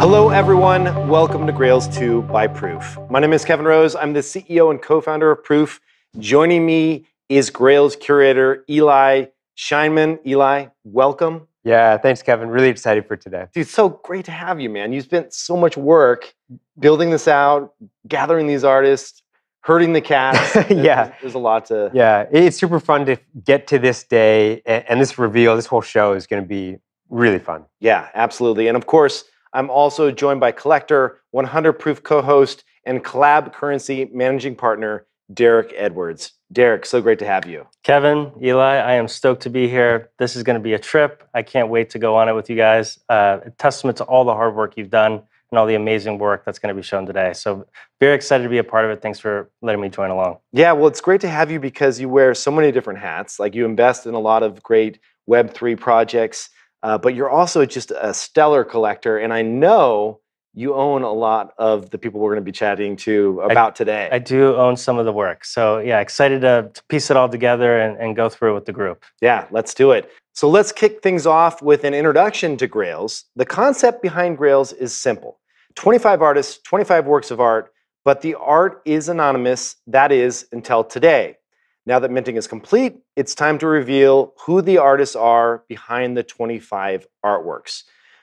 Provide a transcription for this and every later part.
Hello, everyone. Welcome to Grails 2 by Proof. My name is Kevin Rose. I'm the CEO and co founder of Proof. Joining me is Grails curator Eli Scheinman. Eli, welcome. Yeah, thanks, Kevin. Really excited for today. Dude, so great to have you, man. You spent so much work building this out, gathering these artists, herding the cats. yeah. There's, there's a lot to. Yeah, it's super fun to get to this day, and, and this reveal, this whole show is going to be really fun. Yeah, absolutely. And of course, I'm also joined by Collector, 100 Proof co host, and Collab Currency managing partner, Derek Edwards. Derek, so great to have you. Kevin, Eli, I am stoked to be here. This is going to be a trip. I can't wait to go on it with you guys. Uh, a testament to all the hard work you've done and all the amazing work that's going to be shown today. So, very excited to be a part of it. Thanks for letting me join along. Yeah, well, it's great to have you because you wear so many different hats. Like you invest in a lot of great Web3 projects, uh, but you're also just a stellar collector. And I know you own a lot of the people we're going to be chatting to about today. I do own some of the work. So, yeah, excited to, to piece it all together and, and go through it with the group. Yeah, let's do it. So let's kick things off with an introduction to Grails. The concept behind Grails is simple 25 artists, 25 works of art, but the art is anonymous, that is, until today. Now that minting is complete, it's time to reveal who the artists are behind the 25 artworks.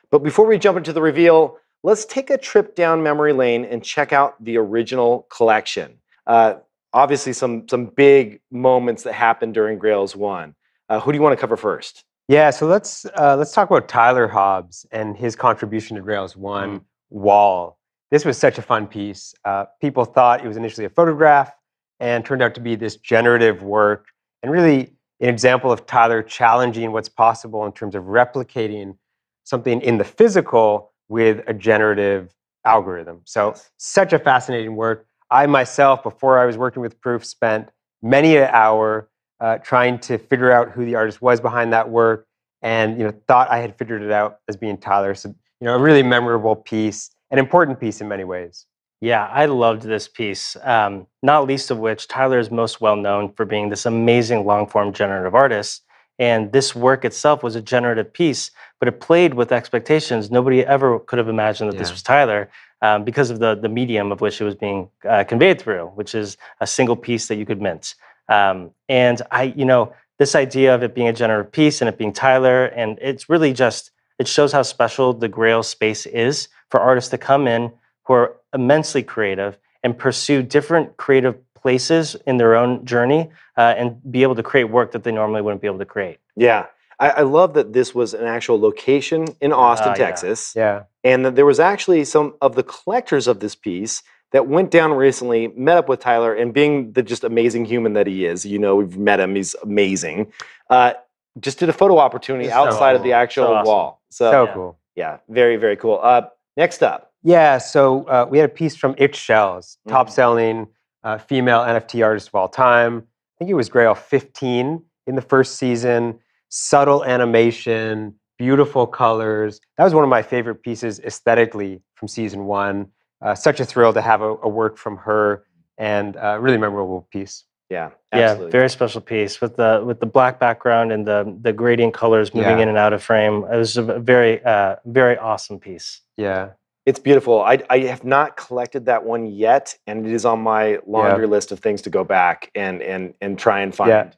But before we jump into the reveal, let's take a trip down memory lane and check out the original collection. Uh, obviously, some, some big moments that happened during Grails 1. Uh, who do you want to cover first? Yeah, so let's uh, let's talk about Tyler Hobbs and his contribution to Grails One Mm. Wall. This was such a fun piece. Uh, people thought it was initially a photograph, and turned out to be this generative work, and really an example of Tyler challenging what's possible in terms of replicating something in the physical with a generative algorithm. So such a fascinating work. I myself, before I was working with Proof, spent many an hour uh, trying to figure out who the artist was behind that work, and you know thought I had figured it out as being Tyler. So you know, a really memorable piece, an important piece in many ways. Yeah, I loved this piece, um, not least of which Tyler is most well known for being this amazing long form generative artist. And this work itself was a generative piece, but it played with expectations. Nobody ever could have imagined that this was Tyler um, because of the, the medium of which it was being uh, conveyed through, which is a single piece that you could mint. Um, and I, you know, this idea of it being a generative piece and it being Tyler, and it's really just, it shows how special the Grail space is for artists to come in who are immensely creative and pursue different creative places in their own journey uh, and be able to create work that they normally wouldn't be able to create. Yeah. I, I love that this was an actual location in Austin, yeah. Texas. Yeah, And that there was actually some of the collectors of this piece that went down recently, met up with Tyler, and being the just amazing human that he is, you know, we've met him, he's amazing. Uh, just did a photo opportunity so outside of the actual So awesome. wall. So, so yeah. cool. yeah, very, very cool. Uh, next up. Yeah, so uh, we had a piece from IX Shells, Mhm. top selling uh, female NFT artist of all time. I think it was Grail 15 in the first season. Subtle animation, beautiful colors. That was one of my favorite pieces aesthetically from season one. Uh, such a thrill to have a, a work from her and a really memorable piece. Yeah, Yeah, very special piece with the with the black background and the the gradient colors moving Yeah. in and out of frame. It was a very uh, very awesome piece. Yeah. It's beautiful. I, I have not collected that one yet, and it is on my laundry list of things to go back and and and try and find Yeah.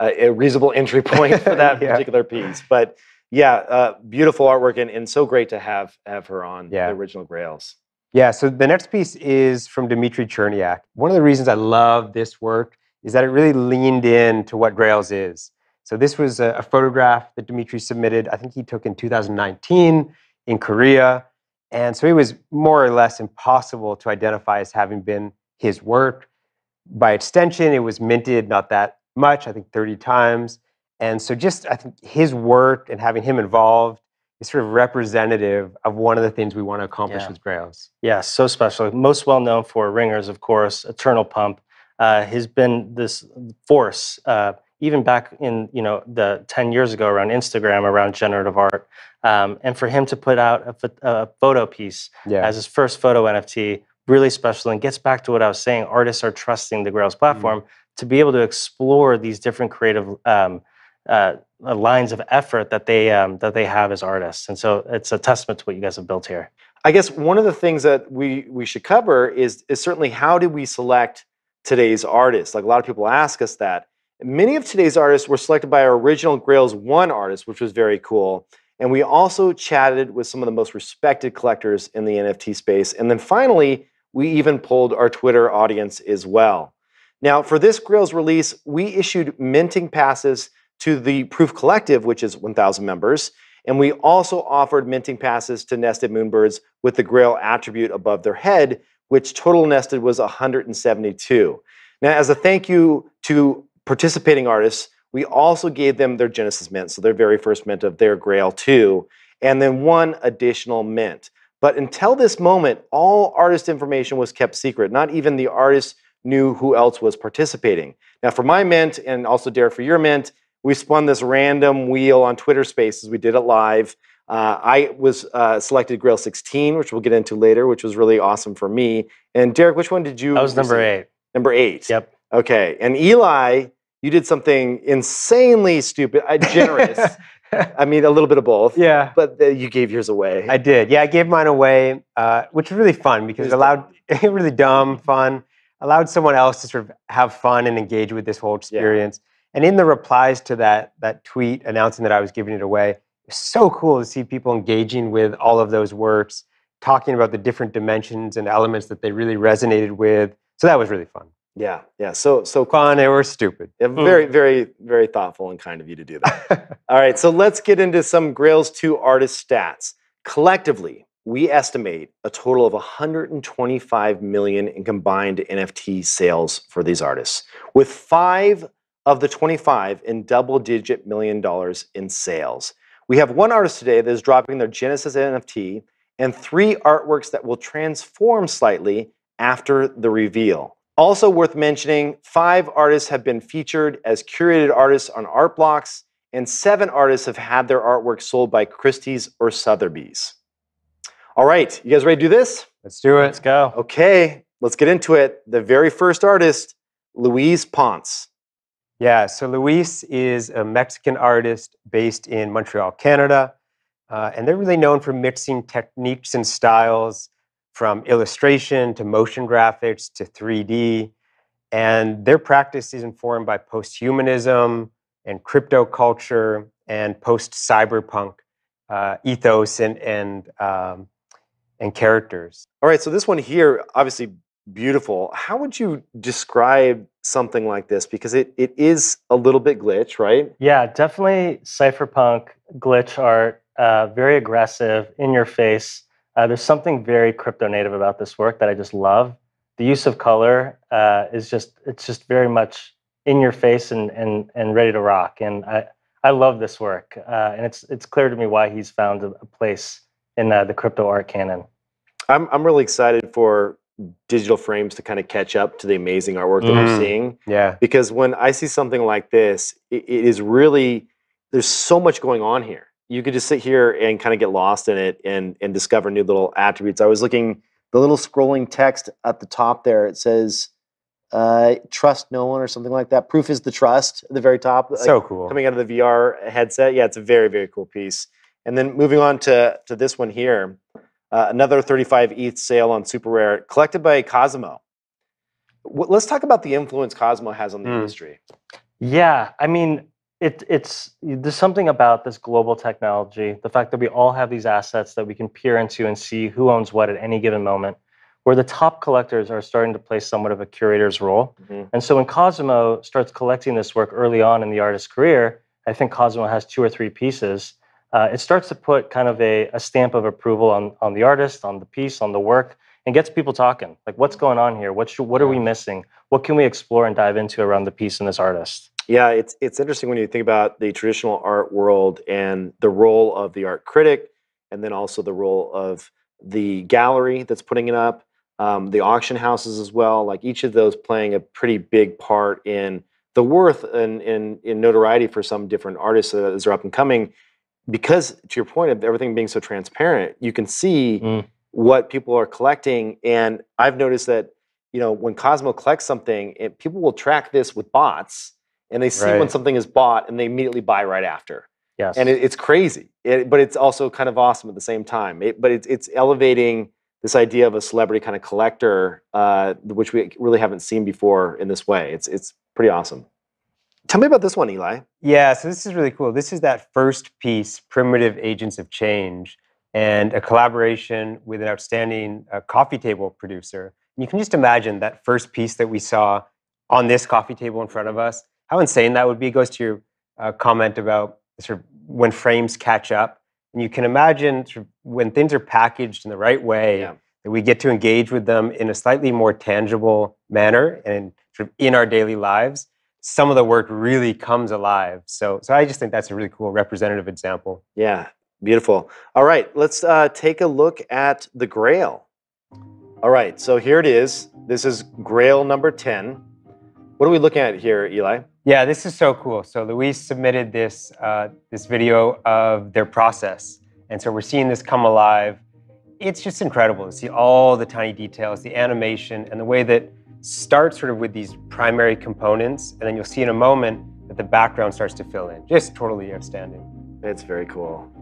a, a reasonable entry point for that Yeah. particular piece. But yeah, uh, beautiful artwork and, and so great to have have her on Yeah. the original Grails. Yeah, so the next piece is from Dmitri Cherniak. One of the reasons I love this work is that it really leaned in to what Grails is. So this was a, a photograph that Dmitri submitted, I think he took in 2019 in Korea. And so it was more or less impossible to identify as having been his work. By extension, it was minted not that much, I think 30 times. And so just I think his work and having him involved is sort of representative of one of the things we want to accomplish Yeah. with Grails. Yeah, so special. Most well known for Ringers, of course, Eternal Pump. Uh, he's been this force uh, even back in you know the 10 years ago around Instagram around generative art, um, and for him to put out a, a photo piece Yeah. as his first photo NFT, really special and gets back to what I was saying. Artists are trusting the Grails platform to be able to explore these different creative um, uh, lines of effort that they um, that they have as artists, and so it's a testament to what you guys have built here. I guess one of the things that we we should cover is is certainly how do we select today's artists? Like a lot of people ask us that. Many of today's artists were selected by our original Grails One artist, which was very cool. And we also chatted with some of the most respected collectors in the NFT space. And then finally, we even pulled our Twitter audience as well. Now, for this Grails release, we issued minting passes to the Proof Collective, which is 1,000 members. And we also offered minting passes to nested moonbirds with the Grail attribute above their head, which total nested was 172. Now, as a thank you to participating artists, we also gave them their Genesis mint, so their very first mint of their Grail 2, and then one additional mint. But until this moment, all artist information was kept secret. Not even the artist knew who else was participating. Now, for my mint, and also Derek for your mint, we spun this random wheel on Twitter Spaces. We did it live. Uh, I was uh, selected Grail 16, which we'll get into later, which was really awesome for me. And Derek, which one did you? That was number eight. Number eight. Yep. Okay. And Eli, you did something insanely stupid, uh, generous. I mean, a little bit of both. yeah. But uh, you gave yours away. I did. Yeah, I gave mine away, uh, which was really fun because was it allowed really dumb fun, allowed someone else to sort of have fun and engage with this whole experience. And in the replies to that that tweet announcing that I was giving it away, it was so cool to see people engaging with all of those works, talking about the different dimensions and elements that they really resonated with. So that was really fun. Yeah. Yeah. So so Fun eh, or stupid. Yeah, mm. very, very, very thoughtful and kind of you to do that. All right, so let's get into some Grails 2 artist stats. Collectively, we estimate a total of 125 million in combined NFT sales for these artists, with five of the 25 in double digit million dollars in sales. We have one artist today that is dropping their Genesis NFT and three artworks that will transform slightly after the reveal. Also worth mentioning, five artists have been featured as curated artists on Art Blocks, and seven artists have had their artwork sold by Christie's or Sotheby's. All right, you guys ready to do this? Let's do it. Let's go. Okay, let's get into it. The very first artist, Luis Ponce. Yeah, so Luis is a Mexican artist based in Montreal, Canada. Uh, and they're really known for mixing techniques and styles from illustration to motion graphics to 3D. And their practice is informed by posthumanism and crypto culture and post cyberpunk uh, ethos and, and, um, and characters. All right, so this one here, obviously beautiful. How would you describe something like this? Because it, it is a little bit glitch, right? Yeah, definitely cypherpunk glitch art. Uh, very aggressive, in your face. Uh, there's something very crypto native about this work that I just love. The use of color uh, is just it's just very much in your face and and and ready to rock. And I I love this work, uh, and it's it's clear to me why he's found a, a place in uh, the crypto art canon. I'm, I'm really excited for digital frames to kind of catch up to the amazing artwork that we're Mm. seeing. Yeah. because when I see something like this, it, it is really there's so much going on here. You could just sit here and kind of get lost in it and and discover new little attributes. I was looking the little scrolling text at the top there. It says uh, "trust no one" or something like that. Proof is the trust at the very top. like, So cool. coming out of the VR headset. Yeah, it's a very very cool piece. And then moving on to to this one here, uh, another 35 ETH sale on Super Rare, collected by Cosmo. W- Let's talk about the influence Cosmo has on the Mm. industry. Yeah, I mean, it, it's there's something about this global technology, the fact that we all have these assets that we can peer into and see who owns what at any given moment, where the top collectors are starting to play somewhat of a curator's role. Mhm. And so when Cosmo starts collecting this work early on in the artist's career, I think Cosmo has two or three pieces. Uh, it starts to put kind of a, a stamp of approval on, on the artist, on the piece, on the work, and gets people talking. Like, what's going on here? What, should, what are we missing? What can we explore and dive into around the piece and this artist? Yeah, it's it's interesting when you think about the traditional art world and the role of the art critic, and then also the role of the gallery that's putting it up, um, the auction houses as well. Like each of those playing a pretty big part in the worth and in, in, notoriety for some different artists as they're up and coming, because to your point of everything being so transparent, you can see mm. what people are collecting. And I've noticed that you know when Cosmo collects something, it, people will track this with bots, and they see right. when something is bought, and they immediately buy right after. Yes. And it, it's crazy, it, but it's also kind of awesome at the same time. It, but it's it's elevating this idea of a celebrity kind of collector, uh, which we really haven't seen before in this way. It's it's pretty awesome. Tell me about this one, Eli. Yeah, so this is really cool. This is that first piece, Primitive Agents of Change, and a collaboration with an outstanding uh, coffee table producer. And you can just imagine that first piece that we saw on this coffee table in front of us. How insane that would be. Goes to your uh, comment about sort of when frames catch up and you can imagine when things are packaged in the right way, yeah. that we get to engage with them in a slightly more tangible manner and sort of in our daily lives, some of the work really comes alive. So, so I just think that's a really cool representative example. Yeah, beautiful. All right, let's uh, take a look at the Grail. All right, so here it is. This is Grail number 10. What are we looking at here, Eli? Yeah, this is so cool. So Luis submitted this uh, this video of their process, and so we're seeing this come alive. It's just incredible to see all the tiny details, the animation, and the way that starts sort of with these primary components, and then you'll see in a moment that the background starts to fill in. Just totally outstanding. It's very cool.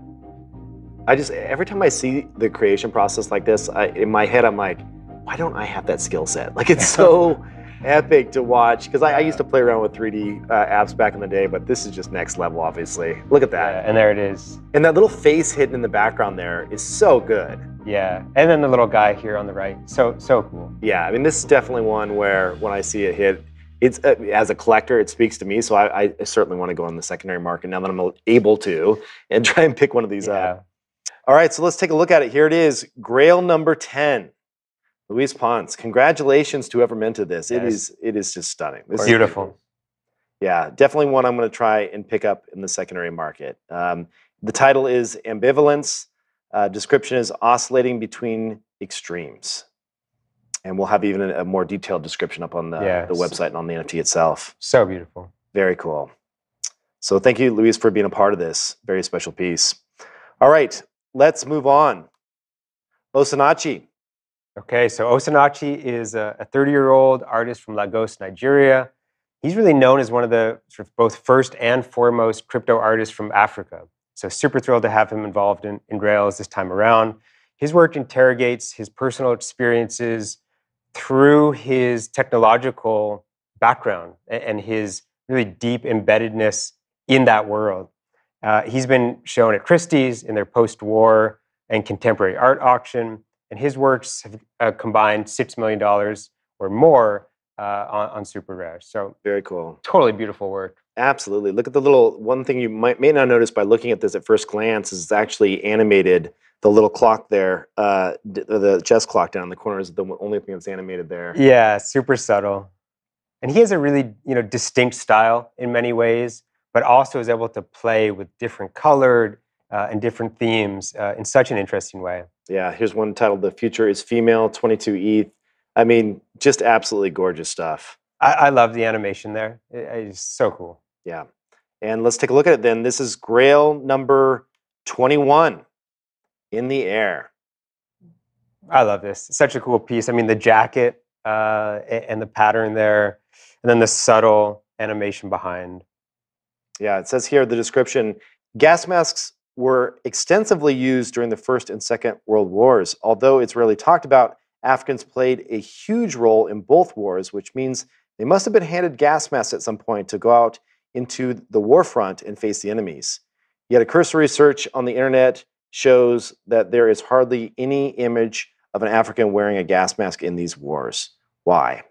I just every time I see the creation process like this, I, in my head I'm like, why don't I have that skill set? Like it's so epic to watch because I, I, used to play around with 3D uh, apps back in the day, but this is just next level, obviously. Look at that. Yeah, and there it is. And that little face hidden in the background there is so good. Yeah, and then the little guy here on the right, so so cool. Yeah, I mean, this is definitely one where when I see it hit, it's uh, as a collector, it speaks to me. So I, I, certainly want to go on the secondary market now that I'm able to and try and pick one of these yeah. up. All right, so let's take a look at it. Here it is, Grail number 10. Luis Ponce, congratulations to whoever minted this. It yes. is it is just stunning. This Beautiful. yeah, definitely one I'm going to try and pick up in the secondary market. Um, the title is Ambivalence. Uh, description is oscillating between extremes. And we'll have even a, a more detailed description up on the, yes. the website and on the NFT itself. So beautiful. Very cool. So thank you, Luis, for being a part of this very special piece. All right, let's move on. Osinachi, Okay, so Osinachi is a 30 year old artist from Lagos, Nigeria. He's really known as one of the sort of both first and foremost crypto artists from Africa. So, super thrilled to have him involved in, in Grails this time around. His work interrogates his personal experiences through his technological background and his really deep embeddedness in that world. Uh, he's been shown at Christie's in their post war and contemporary art auction and his works have uh, combined $6 million or more uh, on, on Super Rare. So very cool. Totally beautiful work. Absolutely. Look at the little one thing you might may not notice by looking at this at first glance is it's actually animated. The little clock there, uh, the chess clock down in the corner is the only thing that's animated there. Yeah, super subtle. And he has a really you know distinct style in many ways, but also is able to play with different colored uh, and different themes uh, in such an interesting way. Yeah, here's one titled "The Future Is Female." 22 ETH. I mean, just absolutely gorgeous stuff. I, I love the animation there. It, it's so cool. Yeah, and let's take a look at it then. This is Grail number 21 in the air. I love this. Such a cool piece. I mean, the jacket uh, and the pattern there, and then the subtle animation behind. Yeah, it says here the description gas masks were extensively used during the First and Second World Wars. Although it's rarely talked about, Africans played a huge role in both wars, which means they must have been handed gas masks at some point to go out into the war front and face the enemies. Yet a cursory search on the internet shows that there is hardly any image of an African wearing a gas mask in these wars. Why?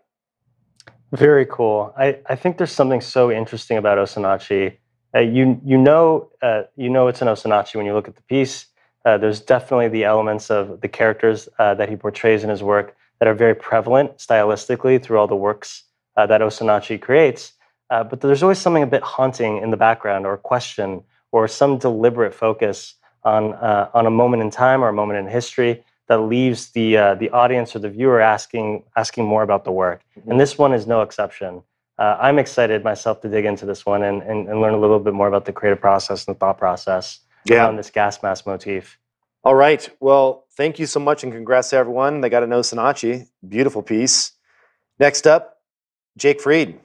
Very cool. I, I think there's something so interesting about Osinachi uh, you you know uh, you know it's an Osinachi when you look at the piece. Uh, there's definitely the elements of the characters uh, that he portrays in his work that are very prevalent stylistically through all the works uh, that Osinachi creates. Uh, but there's always something a bit haunting in the background, or question, or some deliberate focus on on a moment in time or a moment in history that leaves the the audience or the viewer asking asking more about the work. Mm-hmm. And this one is no exception. Uh, I'm excited myself to dig into this one and, and, and learn a little bit more about the creative process and the thought process around this gas mask motif. All right. Well, thank you so much and congrats to everyone. They got to know Sinachi. Beautiful piece. Next up, Jake Fried.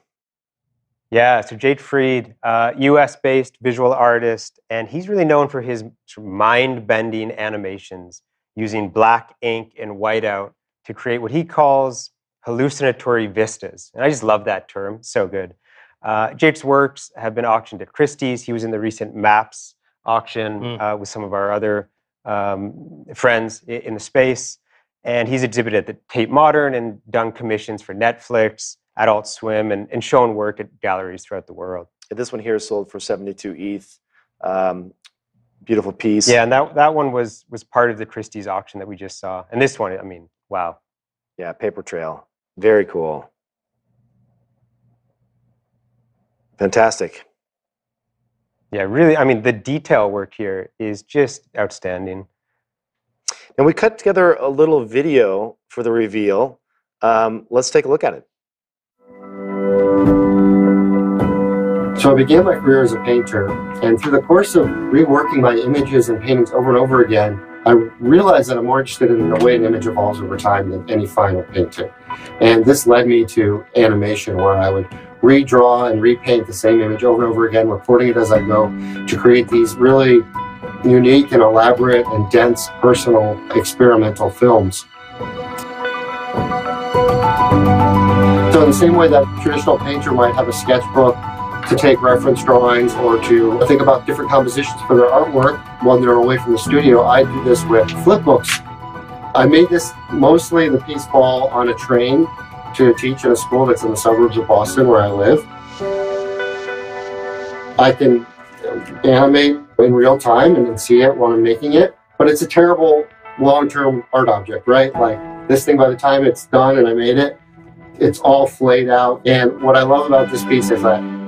Yeah, so Jake Fried, uh, US based visual artist, and he's really known for his mind bending animations using black ink and whiteout to create what he calls hallucinatory vistas. And I just love that term, so good. Uh, Jake's works have been auctioned at Christie's. He was in the recent MAPS auction Mm. uh, with some of our other um, friends i- in the space. And he's exhibited at the Tate Modern and done commissions for Netflix, Adult Swim, and, and shown work at galleries throughout the world. This one here sold for 72 ETH. Um, beautiful piece. Yeah, and that, that one was was part of the Christie's auction that we just saw. And this one, I mean, wow. Yeah, paper trail. Very cool. Fantastic. Yeah, really, I mean, the detail work here is just outstanding. And we cut together a little video for the reveal. Um, let's take a look at it. So I began my career as a painter, and through the course of reworking my images and paintings over and over again, I realized that I'm more interested in the way an image evolves over time than any final painting. And this led me to animation, where I would redraw and repaint the same image over and over again, recording it as I go, to create these really unique and elaborate and dense personal experimental films. So in the same way that a traditional painter might have a sketchbook to take reference drawings or to think about different compositions for their artwork when they're away from the studio, I do this with flipbooks. I made this mostly the piece ball on a train to teach in a school that's in the suburbs of Boston where I live. I can animate in real time and see it while I'm making it, but it's a terrible long-term art object, right? Like this thing by the time it's done and I made it, it's all flayed out. And what I love about this piece is that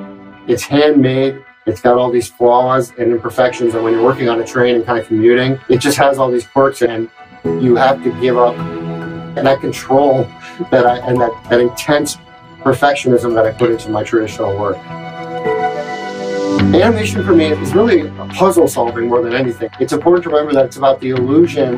it's handmade. It's got all these flaws and imperfections. And when you're working on a train and kind of commuting, it just has all these quirks and you have to give up and that control that I, and that, that intense perfectionism that I put into my traditional work. Animation for me is really a puzzle solving more than anything. It's important to remember that it's about the illusion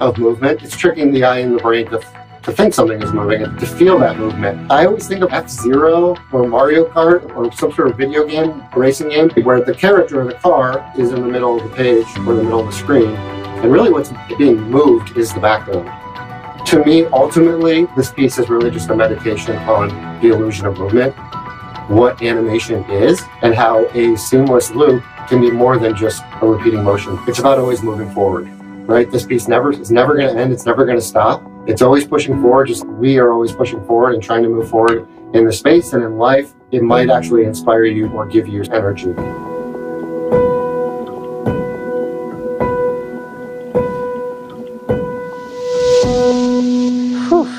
of movement. It's tricking the eye and the brain to to think something is moving and to feel that movement. I always think of F Zero or Mario Kart or some sort of video game, racing game, where the character of the car is in the middle of the page or the middle of the screen, and really what's being moved is the background. To me, ultimately, this piece is really just a meditation on the illusion of movement, what animation is, and how a seamless loop can be more than just a repeating motion. It's about always moving forward, right? This piece never is never going to end. It's never going to stop. It's always pushing forward. Just we are always pushing forward and trying to move forward in the space and in life. It might actually inspire you or give you energy.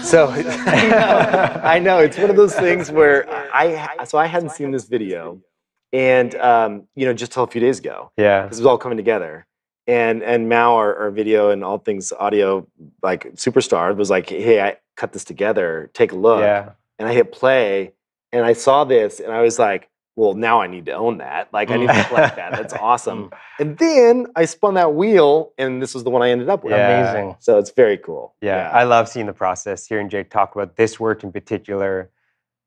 So I know, I know it's one of those things where I so I hadn't seen this video, and um, you know just till a few days ago Yeah. this was all coming together. And and Mao, our, our video and all things audio like superstar, was like, hey, I cut this together. Take a look. Yeah. And I hit play, and I saw this, and I was like, well, now I need to own that. Like I need to collect that. That's awesome. And then I spun that wheel, and this was the one I ended up with. Yeah. Amazing. So it's very cool. Yeah, I love seeing the process. Hearing Jake talk about this work in particular.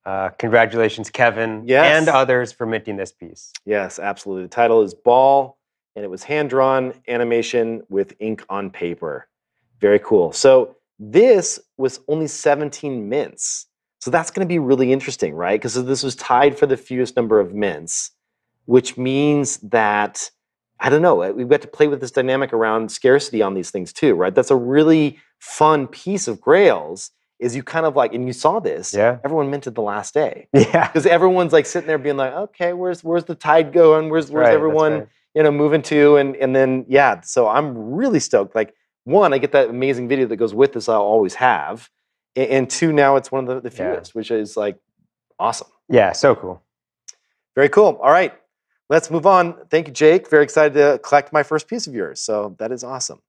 Uh, congratulations, Kevin, Yes. and others for minting this piece. Yes, absolutely. The title is Ball, and it was hand drawn animation with ink on paper. Very cool. So this was only 17 mints. So that's going to be really interesting, right? Because this was tied for the fewest number of mints, which means that I don't know. We've got to play with this dynamic around scarcity on these things too, right? That's a really fun piece of Grails. Is you kind of like, and you saw this. Yeah. Everyone minted the last day Yeah. because everyone's like sitting there being like, okay, where's where's the tide going? Where's where's Right, everyone right. You know moving to? And and then yeah, so I'm really stoked. Like one, I get that amazing video that goes with this. I'll always have, A- and two, now it's one of the, the Yeah. fewest, which is like awesome. Yeah, so cool. Very cool. All right, let's move on. Thank you, Jake. Very excited to collect my first piece of yours. So that is awesome.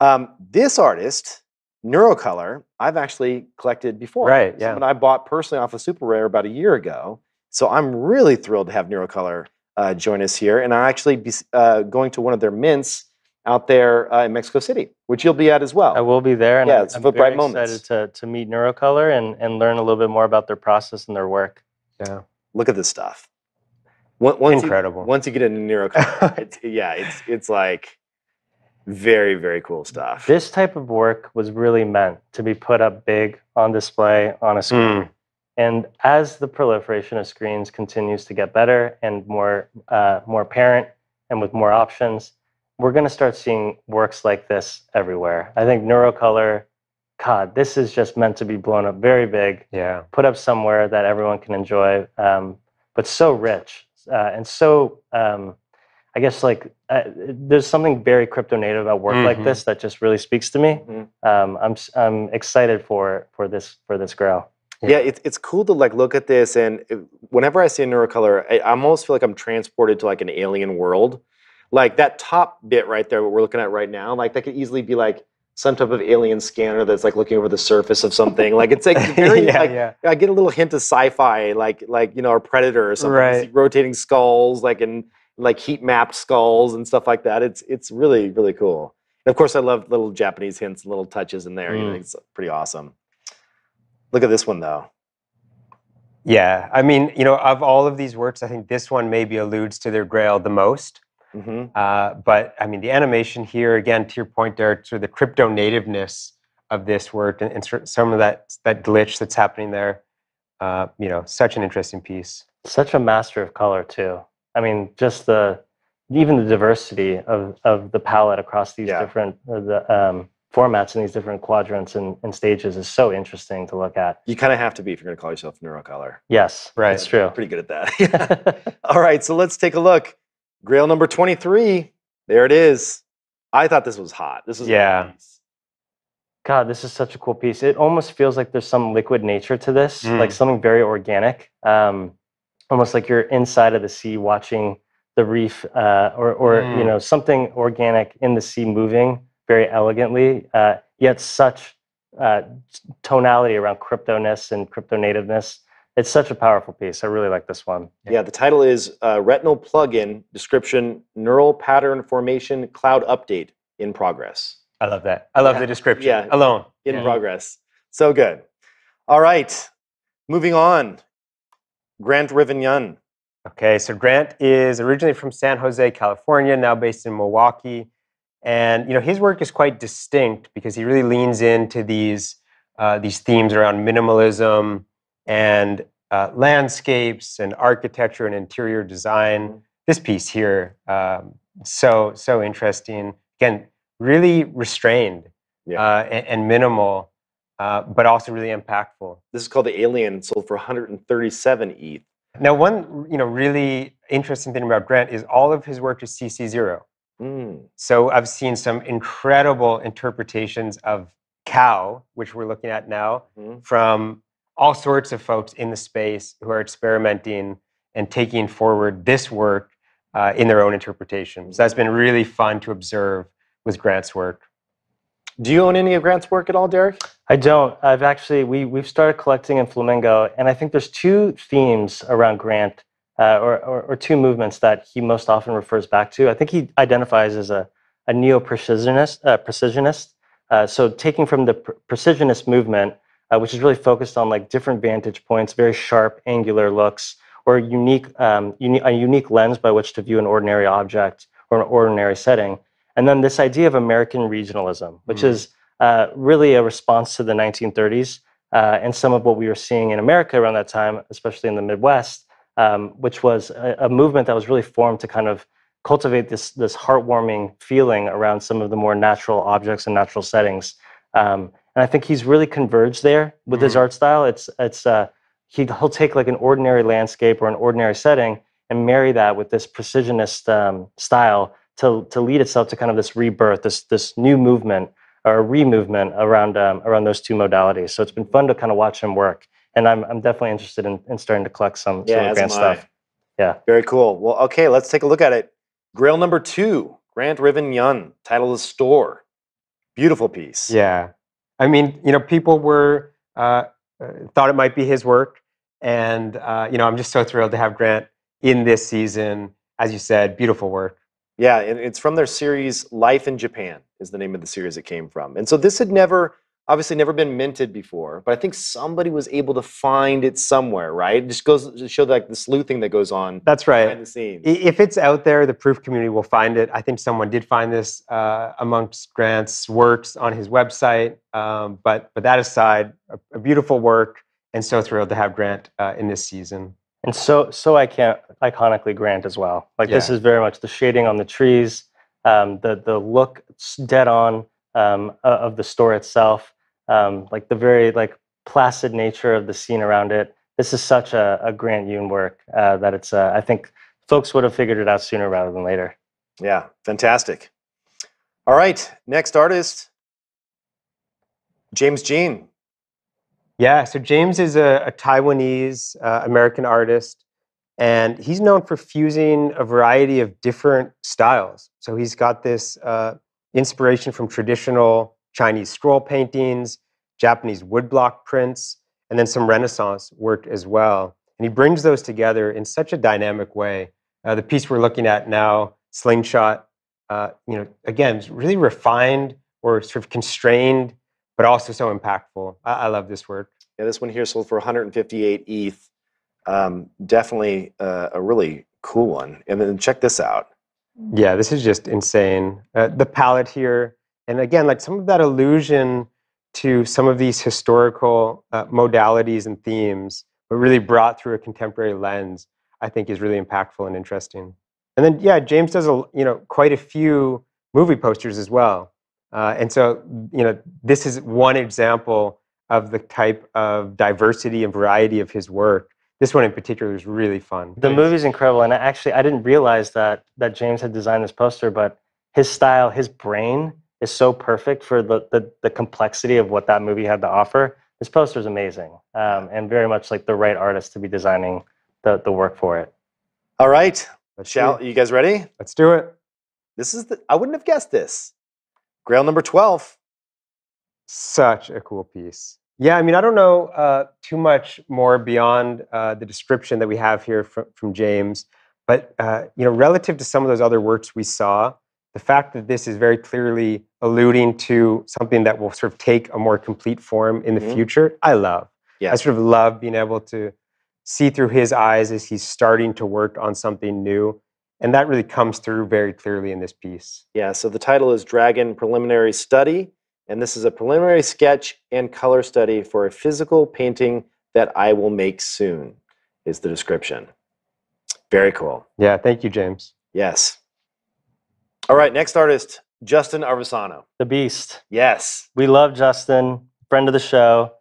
Um, this artist Neurocolor, I've actually collected before. Right, yeah. Someone I bought personally off of Super Rare about a year ago. So I'm really thrilled to have Neurocolor uh, join us here. And I'll actually be, uh, going to one of their mints out there uh, in Mexico City, which you'll be at as well. I will be there, and Yeah, I'm, it's I'm very Bright Moments. excited to to meet Neurocolor and and learn a little bit more about their process and their work. Yeah. Look at this stuff. Once, once Incredible. You, once you get into Neurocolor, it's, yeah, it's it's like very very cool stuff. This type of work was really meant to be put up big on display on a screen. Mm. And as the proliferation of screens continues to get better and more uh, more apparent, and with more options, we're going to start seeing works like this everywhere. I think Neurocolor, God, this is just meant to be blown up very big, Yeah. put up somewhere that everyone can enjoy, um, but so rich uh, and so. Um, I guess like uh, there's something very crypto native about work like Mhm. this that just really speaks to me. Mhm. Um, I'm I'm excited for for this for this grail. Yeah, it's it's cool to like look at this, and it- whenever I see a neurocolor, I, I almost feel like I'm transported to like an alien world. Like that top bit right there, what we're looking at right now, like that could easily be like some type of alien scanner that's like looking over the surface of something. Like it's like very yeah, like yeah. I get a little hint of sci-fi, like like you know, or Predator or something. Right. rotating skulls, like and like heat mapped skulls and stuff like that. It's it's really really cool. And of course, I love little Japanese hints, and little touches in there. You know, Mm. it's pretty awesome. Look at this one though. Yeah. I mean, you know, of all of these works, I think this one maybe alludes to their grail the most. hmm Uh, but I mean, the animation here, again, to your point, Derek, sort of the crypto nativeness of this work and, and sort- some of that that glitch that's happening there. Uh, you know, such an interesting piece. such a master of color too. I mean, just the even the diversity of of the palette across these Yeah. different uh, the um, formats and these different quadrants and, and stages is so interesting to look at. You kind of have to be if you're going to call yourself neurocolor. Yes, Right. It's true. Pretty good at that. All right, so let's take a look. Grail number 23. There it is. I thought this was hot. This is Yeah. God, this is such a cool piece. It almost feels like there's some liquid nature to this, like Mm. something very organic. Um, almost like you're inside of the sea watching the reef, uh, or, or you Mm. know, something organic in the sea moving very elegantly. Uh, yet such uh, tonality around cryptoness and crypto nativeness. It's such a powerful piece. I really like this one. Yeah, the title is uh, Retinal Plugin Description Neural Pattern Formation Cloud Update in Progress. I love that. I love Yeah. the description Yeah. alone. In Yeah. progress. So good. All right, moving on. Grant Riven Yun. Okay, so Grant is originally from San Jose, California, now based in Milwaukee. And you know, his work is quite distinct because he really leans into these uh, these themes around minimalism and uh, landscapes and architecture and interior design. This piece here, um, so so interesting. Again, really restrained Yeah. uh, and, and minimal, uh, but also really impactful. This is called The Alien. Sold for 137 ETH. Now, one you know really interesting thing about Grant is all of his work is CC zero. Mm. So I've seen some incredible interpretations of cow, which we're looking at now, Mhm. from all sorts of folks in the space who are experimenting and taking forward this work uh, in their own interpretations. That's been really fun to observe with Grant's work. Do you own any of Grant's work at all, Derek? I don't. I've actually we we've started collecting in Flamingo, and I think there's two themes around Grant, uh, or, or or two movements that he most often refers back to. I think he identifies as a a neo precisionist, uh, precisionist. Uh, so taking from the pr- precisionist movement, uh, which is really focused on like different vantage points, very sharp, angular looks, or unique, um, uni- a unique lens by which to view an ordinary object or an ordinary setting. And then this idea of American regionalism, which Mm. is uh, really a response to the 1930s uh, and some of what we were seeing in America around that time, especially in the Midwest, um, which was a, a movement that was really formed to kind of cultivate this this heartwarming feeling around some of the more natural objects and natural settings. Um, and I think he's really converged there with his Mhm. art style. It's it's uh, he, he'll take like an ordinary landscape or an ordinary setting and marry that with this precisionist um, style to to lead itself to kind of this rebirth, this this new movement or a re-movement around um, around those two modalities. So it's been fun to kind of watch him work, and I'm I'm definitely interested in, in starting to collect some, some Yeah, of as Grant's am I. stuff. Yeah. Very cool. Well, okay, let's take a look at it. Grail number two, Grant Riven Yun. Title is Store. Beautiful piece. Yeah. I mean, you know, people were uh, uh, thought it might be his work, and uh, you know, I'm just so thrilled to have Grant in this season. As you said, beautiful work. Yeah, and it's from their series Life in Japan is the name of the series it came from. And so this had never obviously never been minted before, but I think somebody was able to find it somewhere, right? It just goes to show like the sleuthing that goes on That's right. behind the scenes. If it's out there, the proof community will find it. I think someone did find this uh, amongst Grant's works on his website. Um, but but that aside, a, a beautiful work, and so thrilled to have Grant uh, in this season. And so, so I can't iconically Grant as well. Like this is very much the shading on the trees, um, the the look s- dead on um, o- of the store itself, um, like the very like placid nature of the scene around it. This is such a, a Grant Yun work uh, that it's. Uh, I think folks would have figured it out sooner rather than later. Yeah, fantastic. All right, next artist, James Jean. Yeah, so James is a, a Taiwanese uh, American artist, and he's known for fusing a variety of different styles. So he's got this uh, inspiration from traditional Chinese scroll paintings, Japanese woodblock prints, and then some Renaissance work as well. And he brings those together in such a dynamic way. Uh, the piece we're looking at now, Slingshot, uh, you know, again, really refined or sort of constrained but also so impactful. I, I love this work. Yeah, this one here sold for 158 ETH. Um, definitely uh, a really cool one. And then check this out. Yeah, this is just insane. Uh, the palette here, and again, like some of that allusion to some of these historical uh, modalities and themes, but really brought through a contemporary lens, I think is really impactful and interesting. And then, yeah, James does a you know quite a few movie posters as well. Uh, and so, you know, this is one example of the type of diversity and variety of his work. This one in particular is really fun. The movie's incredible, and actually, I didn't realize that that James had designed this poster, but his style, his brain is so perfect for the the, the complexity of what that movie had to offer. This poster is amazing, um, and very much like the right artist to be designing the the work for it. All right, Let's shall you guys ready? let's do it. This is the I wouldn't have guessed this. Grail number 12. Such a cool piece. Yeah, I mean, I don't know uh, too much more beyond uh, the description that we have here from, from James, but uh, you know, relative to some of those other works we saw, the fact that this is very clearly alluding to something that will sort of take a more complete form in the Mhm. future, I love. Yeah. I sort of love being able to see through his eyes as he's starting to work on something new, and that really comes through very clearly in this piece. Yeah, so the title is Dragon Preliminary Study, and this is a preliminary sketch and color study for a physical painting that I will make soon, is the description. Very cool. Yeah, thank you, James. Yes. All right, next artist, Justin Aversano. The Beast. Yes. We love Justin, friend of the show.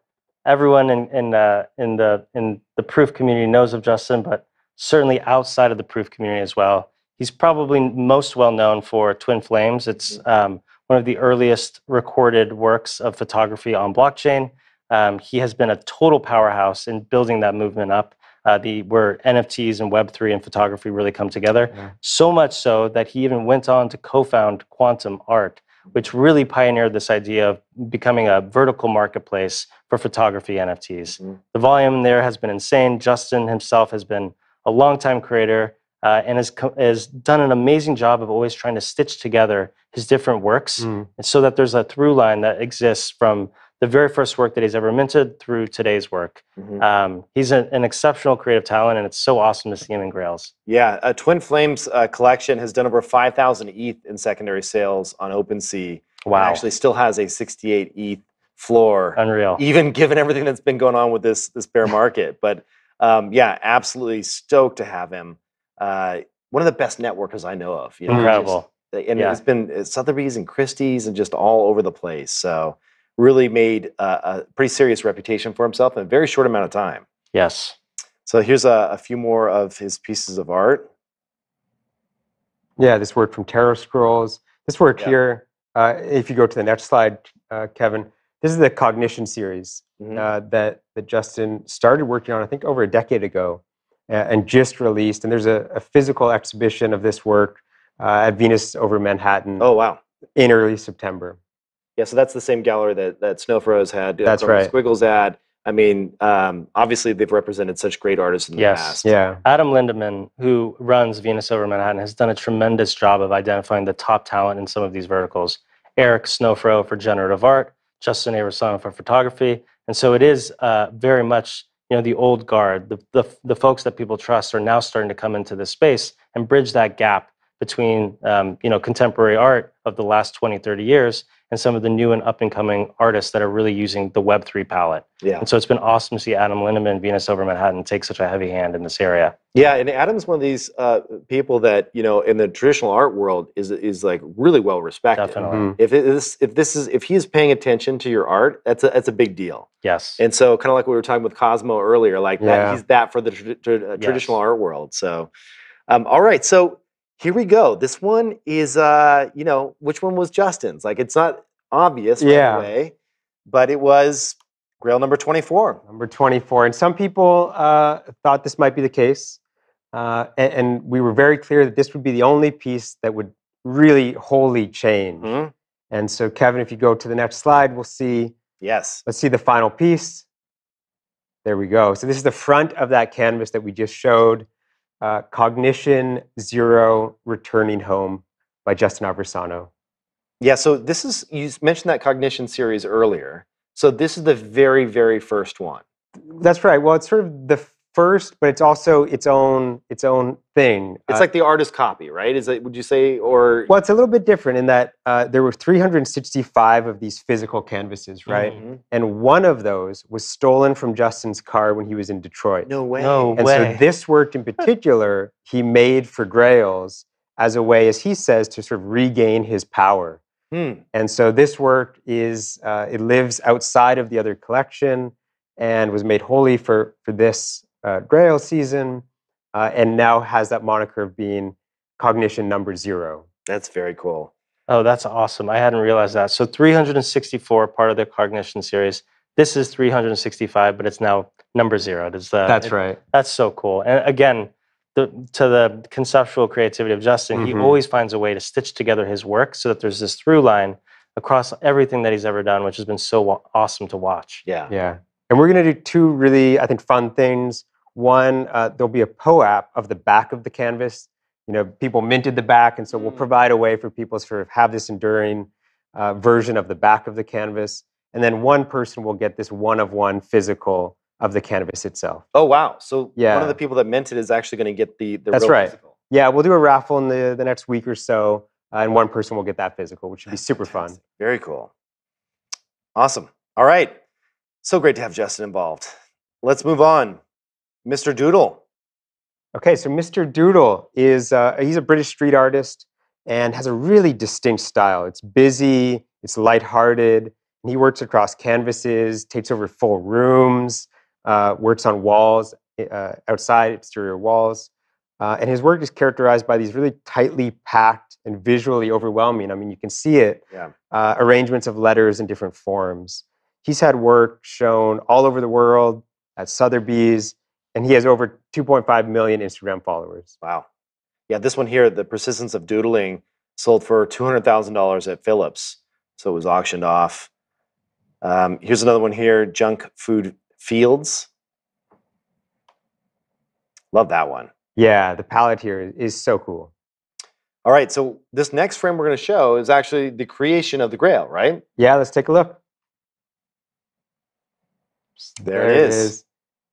Everyone in in uh, in the in the proof community knows of Justin, but certainly outside of the proof community as well. He's probably most well known for Twin Flames. It's um, one of the earliest recorded works of photography on blockchain. Um, he has been a total powerhouse in building that movement up. Uh, the where NFTs and Web three and photography really come together. Yeah. So much so that he even went on to co-found Quantum Art, which really pioneered this idea of becoming a vertical marketplace for photography NFTs. Mhm. The volume there has been insane. Justin himself has been a longtime creator uh, and has, co- has done an amazing job of always trying to stitch together his different works Mm. and so that there's a through line that exists from the very first work that he's ever minted through today's work. Mhm. Um, he's a- an exceptional creative talent, and it's so awesome to see him in Grails. Yeah, uh, Twin Flames uh, collection has done over 5,000 ETH in secondary sales on OpenSea. and Wow, Actually, still has a 68 ETH floor. unreal. even given everything that's been going on with this this bear market. But um, yeah, absolutely stoked to have him. Uh, one of the best networkers I know of. You know, Incredible. just- and Yeah. it's been uh, Sotheby's and Christie's and just all over the place. So really made a, a pretty serious reputation for himself in a very short amount of time. Yes. So here's a, a few more of his pieces of art. Yeah, this work from Tarot Scrolls. This work Yeah. here, uh, if you go to the next slide, uh, Kevin, this is the Cognition series Mhm. uh, that, that Justin started working on, I think, over a decade ago uh, and just released. And there's a, a physical exhibition of this work uh, at Venus over Manhattan Oh wow, in early September. Yeah, so that's the same gallery that that Snowfro's had. uh, That's right. Squiggles ad. I mean, um, obviously they've represented such great artists in the Yes. past. Yeah. Adam Lindemann, who runs Venus Over Manhattan, has done a tremendous job of identifying the top talent in some of these verticals. Eric Snowfro for generative art, Justin Aversano for photography, and so it is uh, very much you know the old guard, the, the the folks that people trust are now starting to come into this space and bridge that gap between um, you know contemporary art of the last 20 30 years and some of the new and up and coming artists that are really using the web3 palette Yeah. and so it's been awesome to see adam lindemann venus over manhattan take such a heavy hand in this area Yeah, and Adam's one of these uh, people that you know in the traditional art world is is like really well respected. definitely Mhm. If it is, if this is, if he's paying attention to your art, that's a that's a big deal. yes And so, kind of like we were talking with Cosmo earlier, like that, he's that for the tra- tra- uh, traditional Yes. art world. So, um, all right, so here we go. This one is, uh, you know, which one was Justin's? Like, it's not obvious right Yeah. away, but it was Grail number twenty-four. Number 24. And some people uh, thought this might be the case. Uh, and, and we were very clear that this would be the only piece that would really wholly change. Mhm. And so, Kevin, if you go to the next slide, we'll see, Yes. let's see the final piece. There we go. So, this is the front of that canvas that we just showed uh, Cognition Zero Returning Home by Justin Aversano. Yeah. So this is you mentioned that cognition series earlier. So this is the very, very first one. That's right. Well, it's sort of the first, but it's also its own its own thing. It's Uh, like the artist copy, right? Is it? Would you say? Or Well, it's a little bit different in that uh, there were 365 of these physical canvases, right? Mhm. And one of those was stolen from Justin's car when he was in Detroit. No way. No and way. so this work in particular, he made for Grails as a way, as he says, to sort of regain his power. Hmm. And so this work is, uh, it lives outside of the other collection and was made wholly for, for this uh, Grail season uh, and now has that moniker of being cognition number zero. That's very cool. Oh, that's awesome. I hadn't realized that. So 364, part of the cognition series. This is 365, but it's now number zero. It is the, it- right. That's so cool. And again, the, to the conceptual creativity of Justin, he Mhm. always finds a way to stitch together his work so that there's this through line across everything that he's ever done, which has been so wa- awesome to watch. Yeah. Yeah. And we're going to do two really, I think, fun things. One, uh, there'll be a POAP of the back of the canvas. You know, people minted the back, and so we'll Mm. provide a way for people to sort of have this enduring uh, version of the back of the canvas. And then one person will get this one of one physical of the canvas itself. Oh wow. So yeah. one of the people that minted is actually going to get the the That's real right. physical. Yeah, we'll do a raffle in the, the next week or so, uh, and one person will get that physical, which should be super fun. Very cool. Awesome. All right. So great to have Justin involved. Let's move on. Mr. Doodle. Okay, so Mr. Doodle is uh, he's a British street artist and has a really distinct style. It's busy, it's lighthearted, and he works across canvases, takes over full rooms, uh, works on walls, uh, outside exterior walls, uh, and his work is characterized by these really tightly packed and visually overwhelming. I mean, you can see it. Yeah. Uh, arrangements of letters in different forms. He's had work shown all over the world at Sotheby's, and he has over 2.5 million Instagram followers. Wow. Yeah, this one here, the persistence of doodling, sold for two hundred thousand dollars at Phillips, so it was auctioned off. Um, here's another one here, Junk Food Fields. Love that one. Yeah, the palette here is so cool. All right, so this next frame we're going to show is actually the creation of the Grail, right? Yeah, let's take a look. There it is.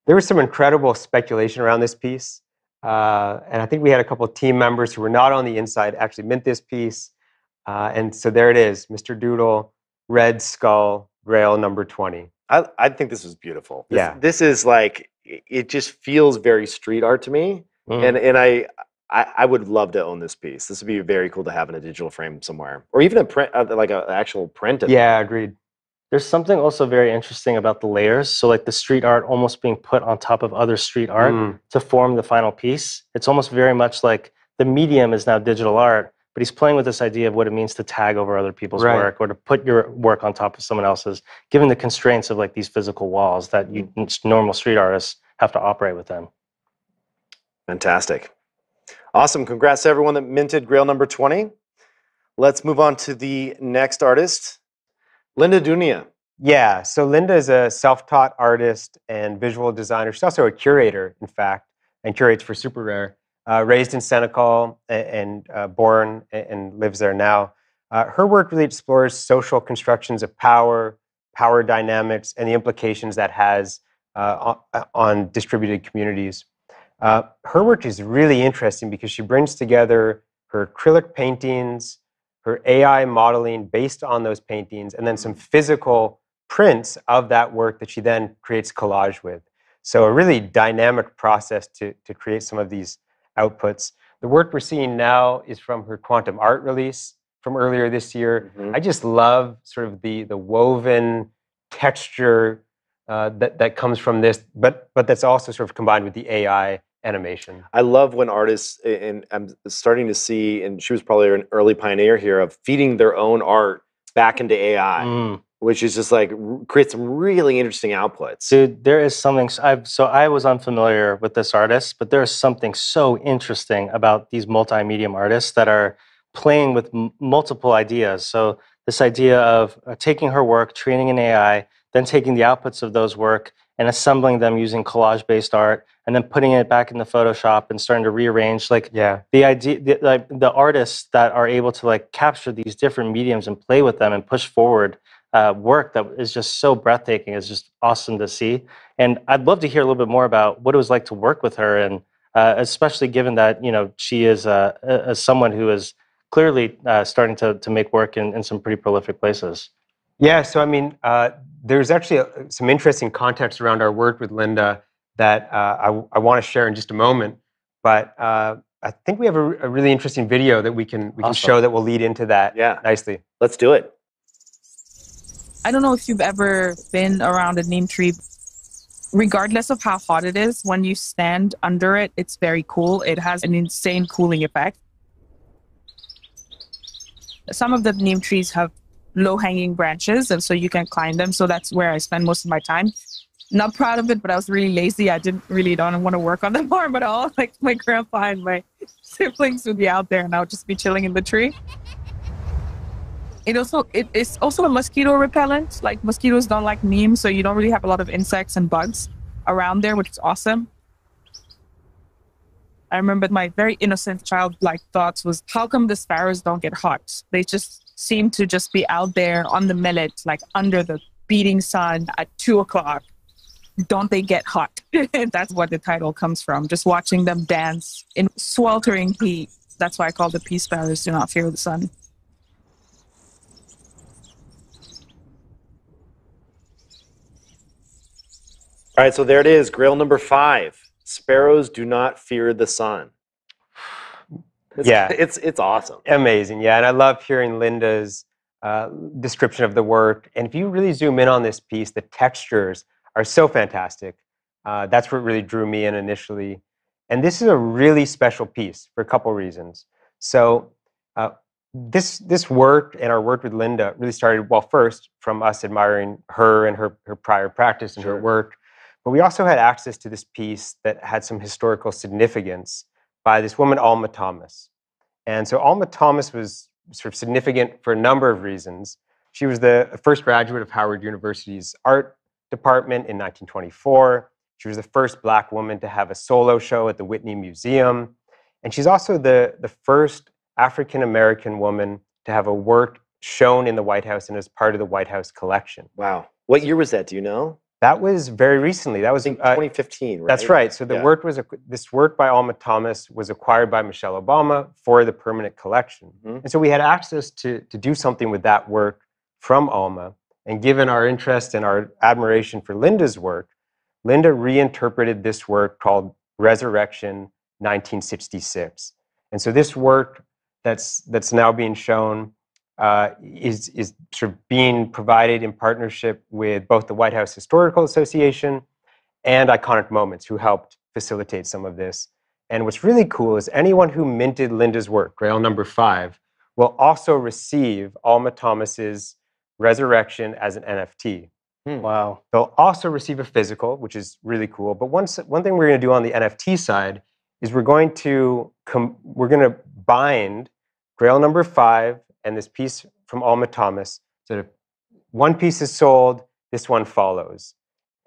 There was some incredible speculation around this piece. Uh, and I think we had a couple of team members who were not on the inside actually mint this piece. Uh, and so there it is, Mr. Doodle, Red Skull, Grail number 20. I, I think this is beautiful. This, Yeah. this is like it just feels very street art to me, Mhm. and and I, I I would love to own this piece. This would be very cool to have in a digital frame somewhere, or even a print, uh, like an actual print of. it. Yeah, agreed. There's something also very interesting about the layers. So, like the street art almost being put on top of other street art Mm, to form the final piece. It's almost very much like the medium is now digital art, but he's playing with this idea of what it means to tag over other people's Right. work or to put your work on top of someone else's, given the constraints of like these physical walls that you normal street artists have to operate within. Fantastic. Awesome. Congrats to everyone that minted Grail number 20. Let's move on to the next artist. Linda Dounia. Yeah, so Linda is a self-taught artist and visual designer. She's also a curator, in fact, and curates for Super Rare. Uh, raised in Senegal and, and uh, born and, lives there now. Uh, her work really explores social constructions of power, power dynamics, and the implications that has uh, on, on, distributed communities. Uh, her work is really interesting because she brings together her acrylic paintings, her AI modeling based on those paintings, and then some physical prints of that work that she then creates collage with. So a really dynamic process to, to create some of these outputs. The work we're seeing now is from her quantum art release from earlier this year. Mm-hmm. I just love sort of the, the woven texture uh, that, that comes from this, but, but that's also sort of combined with the AI animation. I love when artists, and I'm starting to see, and she was probably an early pioneer here of feeding their own art back into AI. Mm which is just like create some really interesting outputs. Dude, there is something. I've, so I was unfamiliar with this artist, but there is something so interesting about these multimedia artists that are playing with m- multiple ideas. So this idea of uh, taking her work, training an AI, then taking the outputs of those work and assembling them using collage-based art, and then putting it back into Photoshop and starting to rearrange. Like yeah, the idea, the, like the artists that are able to like capture these different mediums and play with them and push forward uh, work that is just so breathtaking. is just awesome to see. And I'd love to hear a little bit more about what it was like to work with her, and uh, especially given that you know she is uh, someone who is clearly uh, starting to to make work in, in some pretty prolific places. Yeah. So I mean, uh, there's actually a, some interesting context around our work with Linda that uh, I, I want to share in just a moment. But I think we have a, a, really interesting video that we can we can show that will lead into that yeah. nicely. Let's do it. I don't know if you've ever been around a neem tree. Regardless of how hot it is, when you stand under it, it's very cool. It has an insane cooling effect. Some of the neem trees have low hanging branches, and so you can climb them. So that's where I spend most of my time. Not proud of it, but I was really lazy. I didn't really don't want to work on the farm at all. Like my grandpa and my siblings would be out there, and I would just be chilling in the tree. It also it is also a mosquito repellent. Like mosquitoes don't like neem, so you don't really have a lot of insects and bugs around there, which is awesome. I remember my very innocent childlike thoughts was how come the sparrows don't get hot? They just seem to just be out there on the millet, like under the beating sun at two o'clock. Don't they get hot? That's what the title comes from. Just watching them dance in sweltering heat. That's why I call the Peace sparrows do not fear the sun. All right, so there it is, grail number five. Sparrows do not fear the sun. It's, yeah, it's it's awesome. Amazing, yeah, and I love hearing Linda's uh, description of the work. And if you really zoom in on this piece, the textures are so fantastic. Uh, that's what really drew me in initially. And this is a really special piece for a couple reasons. So uh, this this work and our work with Linda really started well first from us admiring her and her her prior practice and sure. her work but we also had access to this piece that had some historical significance by this woman, Alma Thomas. And so Alma Thomas was sort of significant for a number of reasons. She was the first graduate of Howard University's art department in 1924. She was the first black woman to have a solo show at the Whitney Museum. And she's also the, the first African American woman to have a work shown in the White House and as part of the White House collection. Wow. What year was that? Do you know? That was very recently. That was in 2015, right? That's right. So the yeah. work was this work by Alma Thomas was acquired by Michelle Obama for the permanent collection, mm-hmm. and so we had access to to do something with that work from Alma. And given our interest and our admiration for Linda's work, Linda reinterpreted this work called Resurrection 1966. And so this work that's that's now being shown uh, is, is sort of being provided in partnership with both the White House Historical Association and Iconic Moments, who helped facilitate some of this. And what's really cool is anyone who minted Linda's work, Grail number five, will also receive Alma Thomas's Resurrection as an NFT. Hmm. Wow. They'll also receive a physical, which is really cool. But one, one thing we're going to do on the NFT side is we're going to com- we're going to bind Grail number five and this piece from Alma Thomas of one piece is sold, this one follows.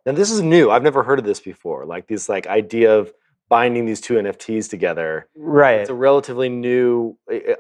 And this is new. I've never heard of this before. Like this like idea of binding these two NFTs together. Right. It's a relatively new.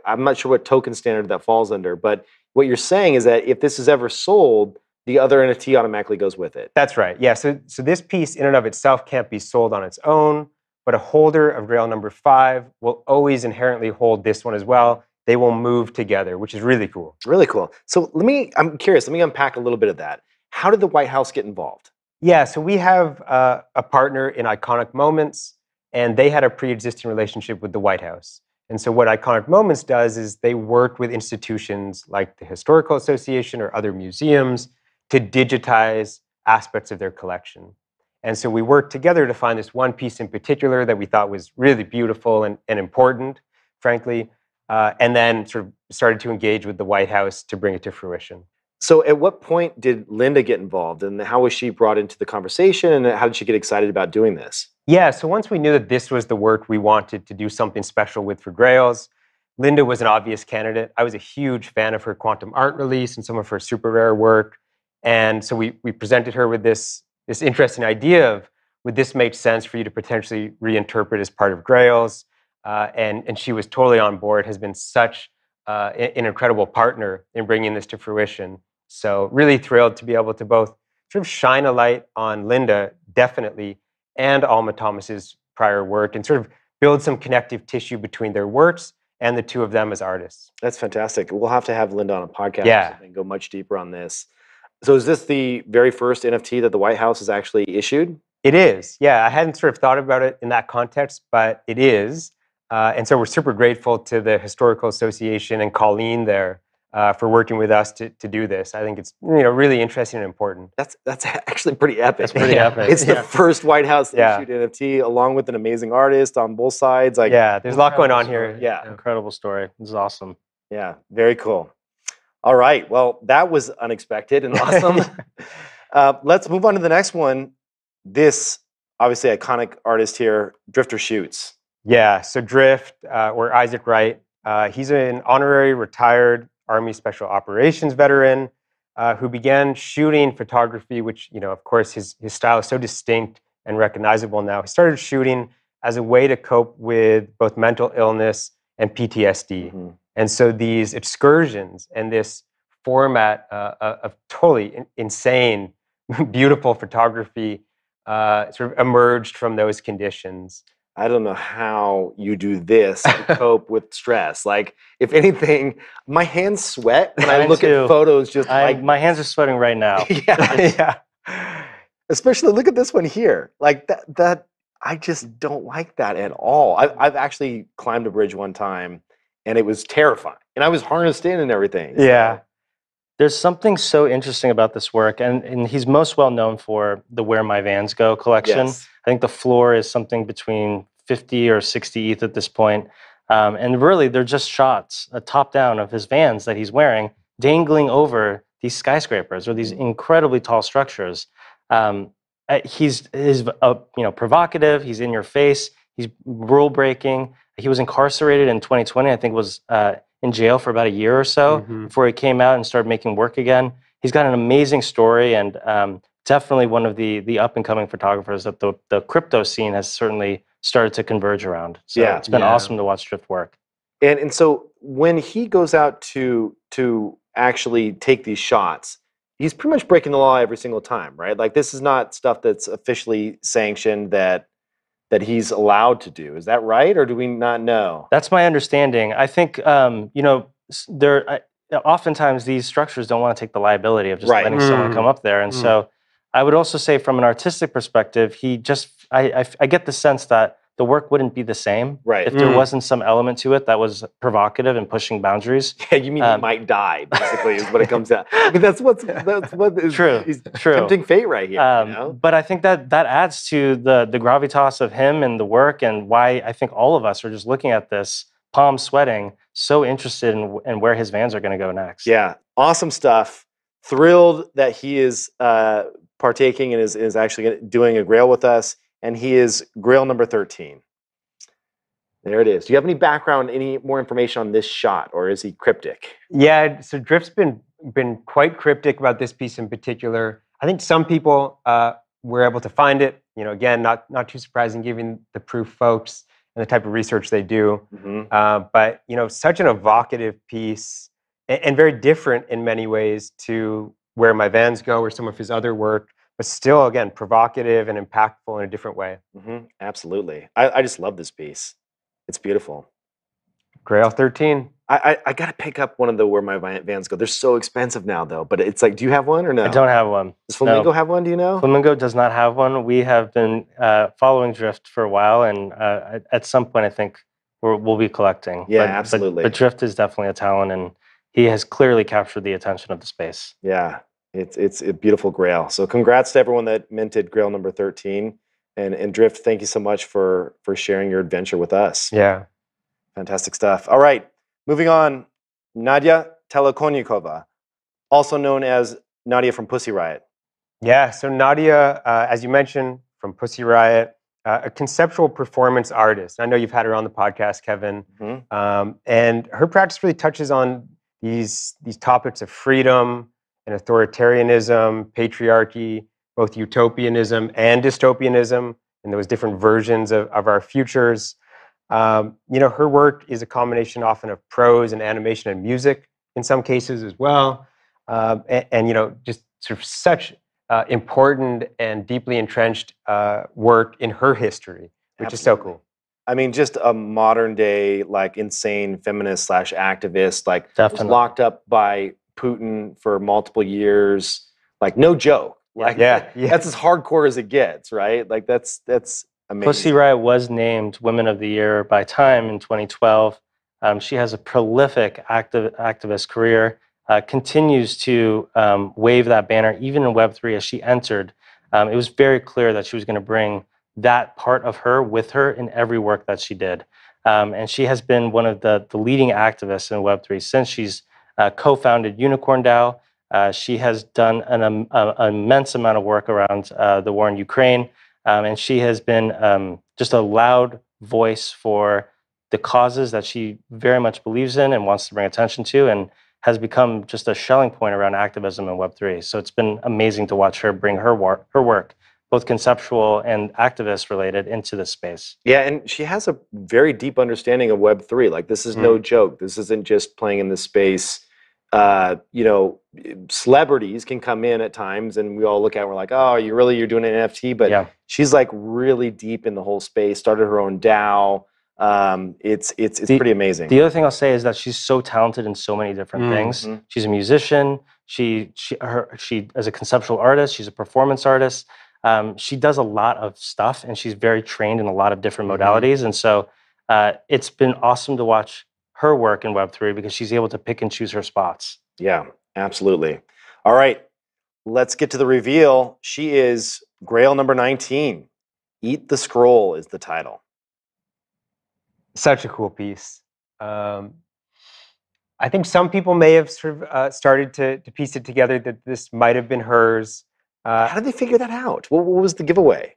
I'm not sure what token standard that falls under, but what you're saying is that if this is ever sold, the other NFT automatically goes with it. That's right. Yeah. So, so this piece in and of itself can't be sold on its own, but a holder of Grail number five will always inherently hold this one as well. They will move together, which is really cool. Really cool. So let me. I'm curious. Let me unpack a little bit of that. How did the White House get involved? Yeah. So we have uh, a partner in Iconic Moments, and they had a pre-existing relationship with the White House. And so what Iconic Moments does is they work with institutions like the Historical Association or other museums to digitize aspects of their collection. And so we worked together to find this one piece in particular that we thought was really beautiful and, and important, frankly, uh, and then sort of started to engage with the White House to bring it to fruition. So at what point did Linda get involved, and how was she brought into the conversation, and how did she get excited about doing this? Yeah, so once we knew that this was the work we wanted to do something special with for Grails, Linda was an obvious candidate. I was a huge fan of her quantum art release and some of her super rare work. And so we, we presented her with this, this interesting idea of would this make sense for you to potentially reinterpret as part of Grails? Uh, and, and she was totally on board, has been such uh, an incredible partner in bringing this to fruition. So, really thrilled to be able to both sort of shine a light on Linda, definitely, and Alma Thomas's prior work and sort of build some connective tissue between their works and the two of them as artists. That's fantastic. We'll have to have Linda on a podcast Yeah. and go much deeper on this. So is this the very first NFT that the White House has actually issued? It is, yeah. I hadn't sort of thought about it in that context, but it is. Uh, and so we're super grateful to the Historical Association and Colleen there uh, for working with us to, to do this. I think it's you know really interesting and important. That's that's actually pretty epic. That's pretty Yeah. epic. It's the first White House Yeah. issued NFT, along with an amazing artist on both sides. Like, yeah, there's a lot going on Incredible here. story. Yeah. Incredible story. This is awesome. yeah, very cool. All right, well, that was unexpected and awesome. uh, let's move on to the next one. This obviously iconic artist here, Drifter Shoots. Yeah, so Drift, uh, or Isaac Wright, uh, he's an honorary retired Army Special Operations veteran uh, who began shooting photography, which, you know, of course, his, his style is so distinct and recognizable now. He started shooting as a way to cope with both mental illness and PTSD. Mhm. And so these excursions and this format uh, uh, of totally insane, beautiful photography uh, sort of emerged from those conditions. I don't know how you do this to cope with stress. Like, if anything, my hands sweat when I look too. at photos. Just I, like, my hands are sweating right now. yeah, yeah. especially look at this one here. Like that, that I just don't like that at all. I've, I've actually climbed a bridge one time, and it was terrifying. And I was harnessed in and everything. so- Yeah. There's something so interesting about this work, and, and he's most well known for the Where My Vans Go collection. Yes. I think the floor is something between 50 or 60 ETH at this point. Um, and really, they're just shots, a top down of his vans that he's wearing, dangling over these skyscrapers or these incredibly tall structures. Um, uh, he's he's uh, you know provocative. He's in your face. He's rule breaking. He was incarcerated in 2020. I think was uh, in jail for about a year or so Mhm. before he came out and started making work again. He's got an amazing story and um, definitely one of the the up and coming photographers that the the crypto scene has certainly started to converge around. So Yeah. it's been Yeah. awesome to watch Drift work. And and so when he goes out to to actually take these shots, he's pretty much breaking the law every single time, right? Like this is not stuff that's officially sanctioned that that he's allowed to do. Is that right, or do we not know? That's my understanding. I think um, you know there. I, oftentimes these structures don't want to take the liability of just Right. letting someone Mm. come up there, and Mm. so I would also say from an artistic perspective, he just—I—I get the sense that the work wouldn't be the same Right. if there Mm. wasn't some element to it that was provocative and pushing boundaries. Yeah, you mean he Um, might die? Basically, is what it comes down. I mean, that's what's that's what is True, He's true. tempting fate right here. Um, you know? But I think that that adds to the the gravitas of him and the work, and why I think all of us are just looking at this, palm sweating, so interested in, in where his vans are going to go next. Yeah, awesome stuff. Thrilled that he is uh, partaking and is, is actually doing a grail with us, and he is grail number 13. There it is. Do you have any background, any more information on this shot, or is he cryptic? Yeah, so Drift's been been quite cryptic about this piece in particular. I think some people uh, were able to find it. You know, again, not not too surprising given the proof folks and the type of research they do. Mhm. Uh, but you know, such an evocative piece and, and very different in many ways to where my Vans go or some of his other work, but still, again, provocative and impactful in a different way. hmm Absolutely. I, I just love this piece. It's beautiful. Grail 13. I, I, I got to pick up one of the Where My Vans Go. They're so expensive now, though. But it's like, do you have one or no? I don't have one. Does Flamingo have one? Do you know? Flamingo does not have one. We have been uh, following Drift for a while, and uh, at- at some point, I think we're, we'll be collecting. Yeah, But- but- absolutely. But, Drift is definitely a talent, and he has clearly captured the attention of the space. Yeah, it's it's a beautiful Grail. So congrats to everyone that minted Grail number thirteen. And and Drift, thank you so much for for sharing your adventure with us. Yeah. Fantastic stuff. All right, moving on. Nadia Tolokonnikova, also known as Nadia from Pussy Riot. Yeah. So Nadia, uh, as you mentioned, from Pussy Riot, uh, a conceptual performance artist. I know you've had her on the podcast, Kevin. Mhm. Um, and her practice really touches on these these topics of freedom and authoritarianism, patriarchy, both utopianism and dystopianism, and those different versions of, of our futures. Um, you know, her work is a combination often of prose and animation and music in some cases as well. Um, and, and, you know, just sort of such uh, important and deeply entrenched uh, work in her history, which is so cool. I mean, just a modern day, like insane feminist slash activist, like Definitely. locked up by Putin for multiple years. Like, no joke. Like, Yeah, yeah. that's as hardcore as it gets, right? Like, that's that's amazing. Pussy Riot was named Women of the Year by Time in 2012. Um, she has a prolific active, activist career, uh, continues to um, wave that banner even in Web3 as she entered. Um, it was very clear that she was going to bring that part of her with her in every work that she did. Um, and she has been one of the, the leading activists in Web3 since she's uh, co founded Unicorn DAO. Uh, she has done an, um, immense amount of work around uh, the war in Ukraine. Um, and she has been um, just a loud voice for the causes that she very much believes in and wants to bring attention to, and has become just a Schelling point around activism in Web3. So it's been amazing to watch her bring her work, her work, both conceptual and activist related, into this space. Yeah, and she has a very deep understanding of Web three. Like, this is no joke. This isn't just playing in the space. Uh, you know, celebrities can come in at times, and we all look at. it, We're like, oh, you really you're doing an NFT, but yeah, she's like really deep in the whole space. Started her own DAO. Um, it's it's it's The- pretty amazing. The other thing I'll say is that she's so talented in so many different Mm. things. She's a musician. She she her she as a conceptual artist. She's a performance artist. Um, she does a lot of stuff, and she's very trained in a lot of different Mhm. modalities. And so uh, it's been awesome to watch her work in Web three because she's able to pick and choose her spots. Yeah, absolutely. All right, let's get to the reveal. She is Grail number 19. Eat the Scroll is the title. such a cool piece. Um, I think some people may have sort of uh, started to, to piece it together that this might have been hers. Uh, How did they figure that out? What, what was the giveaway?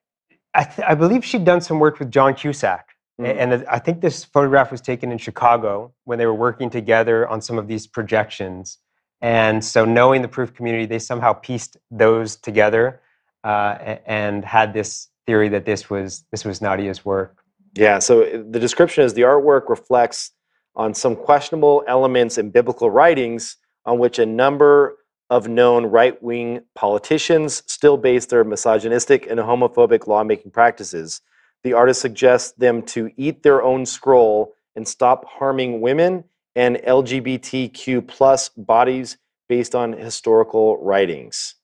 I, th- I believe she'd done some work with John Cusack. Mm. And I think this photograph was taken in Chicago when they were working together on some of these projections. And so, knowing the proof community, they somehow pieced those together uh, and had this theory that this was this was Nadia's work. Yeah, so uh, the description is the artwork reflects on some questionable elements in biblical writings on which a number of known right wing politicians still base their misogynistic and homophobic lawmaking practices. The artist suggests them to eat their own scroll and stop harming women and LGBTQ plus bodies based on historical writings.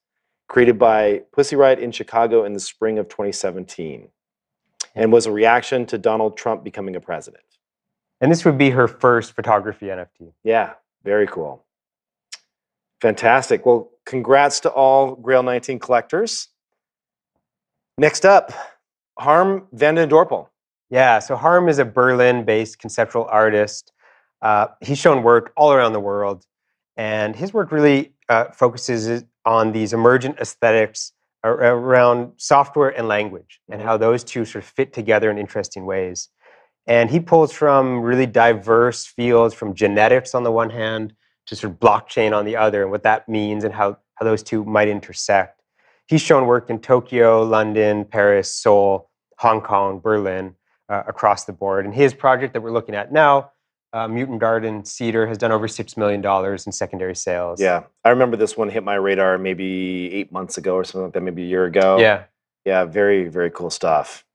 Created by Pussy Riot in Chicago in the spring of 2017 and was a reaction to Donald Trump becoming a president. And this would be her first photography NFT. Yeah, very cool. Fantastic. Well, congrats to all Grail 19 collectors. Next up, Harm van den Dorpel. Yeah, so Harm is a Berlin based conceptual artist. Uh, he's shown work all around the world, and his work really uh, focuses on these emergent aesthetics ar- around software and language and Mhm. how those two sort of fit together in interesting ways. And he pulls from really diverse fields from genetics on the one hand to sort of blockchain on the other and what that means and how, how those two might intersect. He's shown work in Tokyo, London, Paris, Seoul, Hong Kong, Berlin, uh, across the board. And his project that we're looking at now, uh, Mutant Garden Seeder, has done over $6 million in secondary sales. Yeah, I remember this one hit my radar maybe eight months ago or something like that, maybe a year ago. Yeah. Yeah, very, very cool stuff.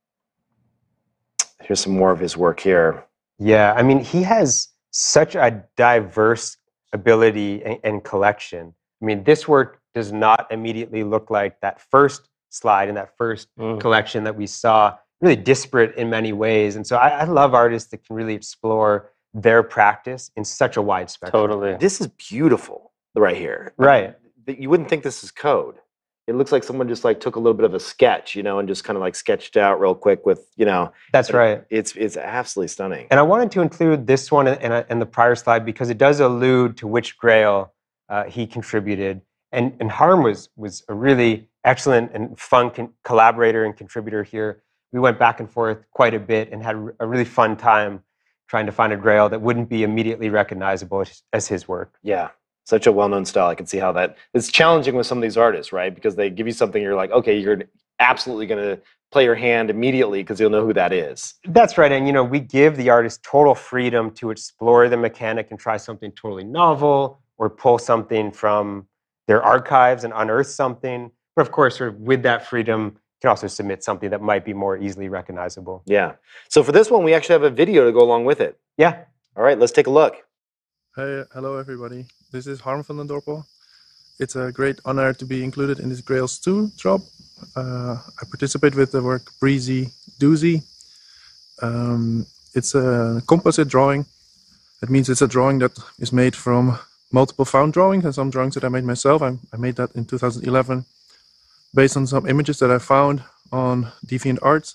Here's some more of his work here. Yeah. I mean, he has such a diverse ability and, and collection. I mean, this work does not immediately look like that first slide in that first Mm. collection that we saw, really disparate in many ways. And so I, I love artists that can really explore their practice in such a wide spectrum. Totally. This is beautiful right here. Right. That You wouldn't think this is code. It looks like someone just like took a little bit of a sketch, you know, and just kind of like sketched out real quick with, you know, That's right. it's it's absolutely stunning. And I wanted to include this one in, in, in the prior slide because it does allude to which Grail uh, he contributed. And, and Harm was, was a really excellent and fun con- collaborator and contributor here. We went back and forth quite a bit and had a really fun time trying to find a Grail that wouldn't be immediately recognizable as, as his work. Yeah. Such a well-known style. I can see how that it's challenging with some of these artists, right? Because they give you something you're like, okay, you're absolutely going to play your hand immediately because you'll know who that is. That's right. And you know, we give the artist total freedom to explore the mechanic and try something totally novel or pull something from their archives and unearth something. But of course, sort of with that freedom, you can also submit something that might be more easily recognizable. Yeah. So for this one, we actually have a video to go along with it. Yeah. All right, let's take a look. Hey, hello everybody. This is Harm van den Dorpel. It's a great honor to be included in this Grails 2 drop. Uh, I participate with the work Breezy Doozy. Um, it's a composite drawing. That means it's a drawing that is made from multiple found drawings and some drawings that I made myself. I, I made that in 2011 based on some images that I found on DeviantArt,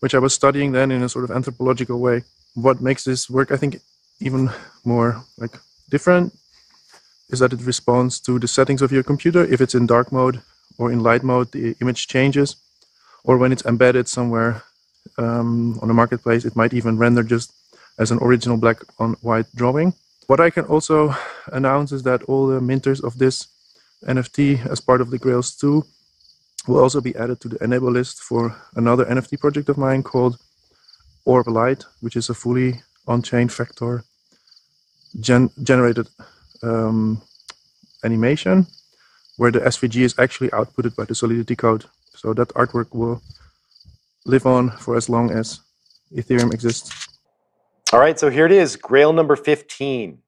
which I was studying then in a sort of anthropological way. What makes this work, I think, even more like different is that it responds to the settings of your computer. If it's in dark mode or in light mode, the image changes. Or when it's embedded somewhere um, on a marketplace, it might even render just as an original black on white drawing. What I can also announce is that all the minters of this NFT as part of the Grails 2 will also be added to the enable list for another NFT project of mine called Orb Light, which is a fully on-chain vector gen- generated um, animation where the SVG is actually outputted by the Solidity code. So that artwork will live on for as long as Ethereum exists. All right, so here it is, Grail number 15.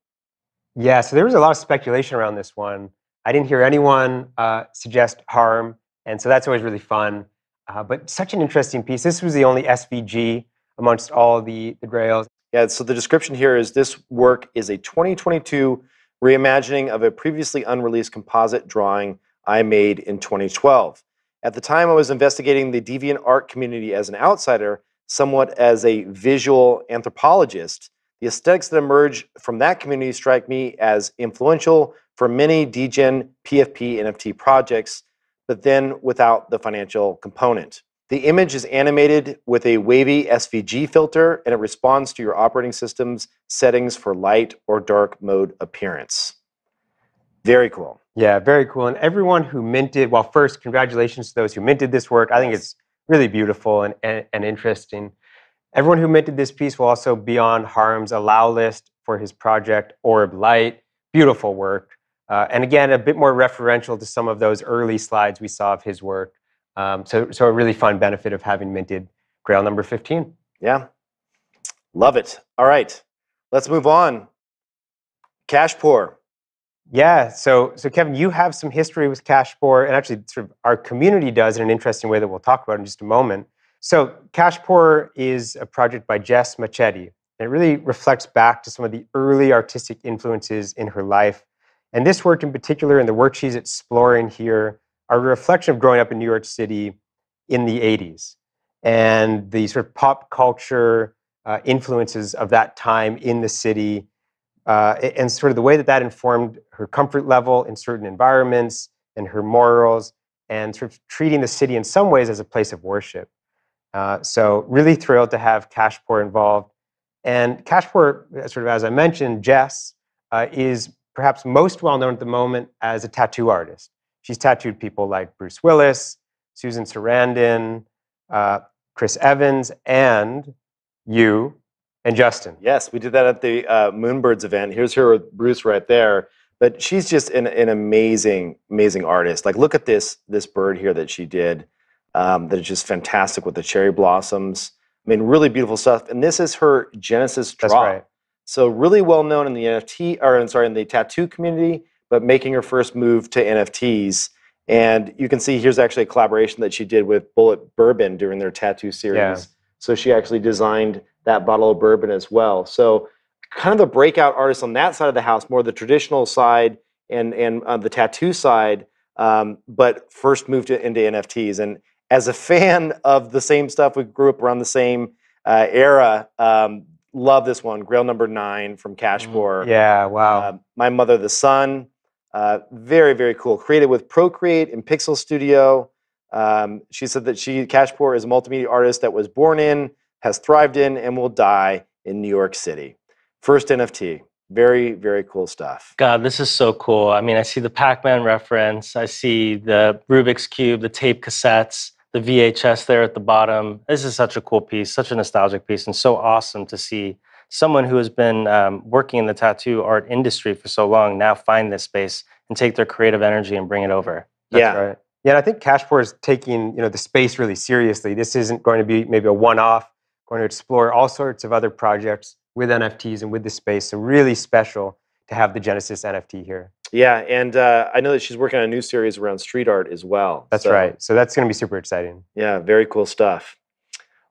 Yeah. So there was a lot of speculation around this one. I didn't hear anyone uh, suggest harm. And so that's always really fun. Uh, but such an interesting piece. This was the only SVG amongst all the, the Grails. Yeah, so the description here is this work is a 2022 reimagining of a previously unreleased composite drawing I made in 2012. At the time, I was investigating the deviant art community as an outsider, somewhat as a visual anthropologist. The aesthetics that emerge from that community strike me as influential for many degen PFP NFT projects, but then without the financial component. The image is animated with a wavy SVG filter and it responds to your operating system's settings for light or dark mode appearance. Very cool. Yeah, very cool. And everyone who minted, well, first, congratulations to those who minted this work. I think it's really beautiful and, and, and interesting. Everyone who minted this piece will also be on Harm's allow list for his project Orb Light. Beautiful work. Uh, and again, a bit more referential to some of those early slides we saw of his work. Um, so, so a really fun benefit of having minted Grail number 15. Yeah. Love it. All right. Let's move on. Cash pour. Yeah. So, so Kevin, you have some history with Cashpore, and actually, sort of our community does in an interesting way that we'll talk about in just a moment. So, Cashpore is a project by Jess Machetti, And it really reflects back to some of the early artistic influences in her life. And this work in particular, and the work she's exploring here, are a reflection of growing up in New York City in the 80s and the sort of pop culture uh, influences of that time in the city uh, and sort of the way that that informed her comfort level in certain environments and her morals and sort of treating the city in some ways as a place of worship. Uh, so really thrilled to have Cashpore involved. And Cashpore, uh, sort of as I mentioned, Jess uh, is perhaps most well known at the moment as a tattoo artist. She's tattooed people like Bruce Willis, Susan Sarandon, uh, Chris Evans, and you and Justin. Yes, we did that at the uh, Moonbirds event. Here's her with Bruce right there. But she's just an, an amazing, amazing artist. Like, look at this this bird here that she did. Um, that is just fantastic with the cherry blossoms. I mean, really beautiful stuff. And this is her Genesis drop. That's right. So really well known in the NFT, or I'm sorry, in the tattoo community, but making her first move to NFTs. And you can see here's actually a collaboration that she did with Bulleit Bourbon during their tattoo series. Yeah. So she actually designed that bottle of bourbon as well. So kind of a breakout artist on that side of the house, more the traditional side and and uh, the tattoo side, um, but first moved to, into NFTs. And as a fan of the same stuff, we grew up around the same uh, era. Um, love this one, Grail Number Nine from Cashmore. Yeah, wow. Uh, My Mother the Sun. Uh, very, very cool. Created with Procreate and Pixel Studio. Um, she said that she, Cashpore, is a multimedia artist that was born in, has thrived in, and will die in New York City. First NFT. Very, very cool stuff. God, this is so cool. I mean, I see the Pac Man reference, I see the Rubik's Cube, the tape cassettes, the VHS there at the bottom. This is such a cool piece, such a nostalgic piece, and so awesome to see someone who has been um, working in the tattoo art industry for so long now find this space and take their creative energy and bring it over. That's yeah. right. Yeah, and I think Cashpore is taking you know the space really seriously. This isn't going to be maybe a one-off. Going to explore all sorts of other projects with NFTs and with the space. So really special to have the Genesis NFT here. Yeah, and uh, I know that she's working on a new series around street art as well. That's So, right. So that's going to be super exciting. Yeah, very cool stuff.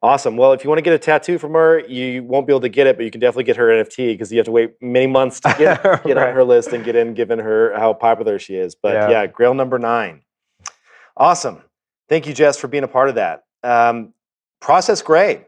Awesome. Well, if you want to get a tattoo from her, you won't be able to get it, but you can definitely get her NFT because you have to wait many months to get, get on her list and get in, given her how popular she is. But yeah, Yeah. Grail number nine. Awesome. Thank you, Jess, for being a part of that. Um, Process Gray.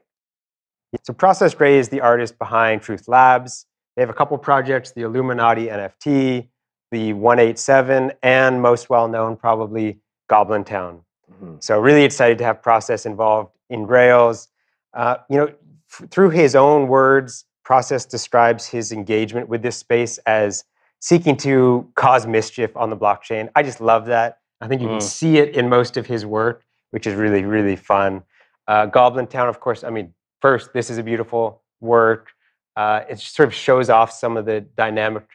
So Process Gray is the artist behind Truth Labs. They have a couple projects: the Illuminati NFT, the 187, and most well known probably Goblin Town. Mhm. So really excited to have Process involved in Grails. Uh, you know, f- through his own words, Process describes his engagement with this space as seeking to cause mischief on the blockchain. I just love that. I think you can Mm. see it in most of his work, which is really, really fun. Uh, Goblin Town, of course, I mean, first, this is a beautiful work. Uh, it sort of shows off some of the dynamic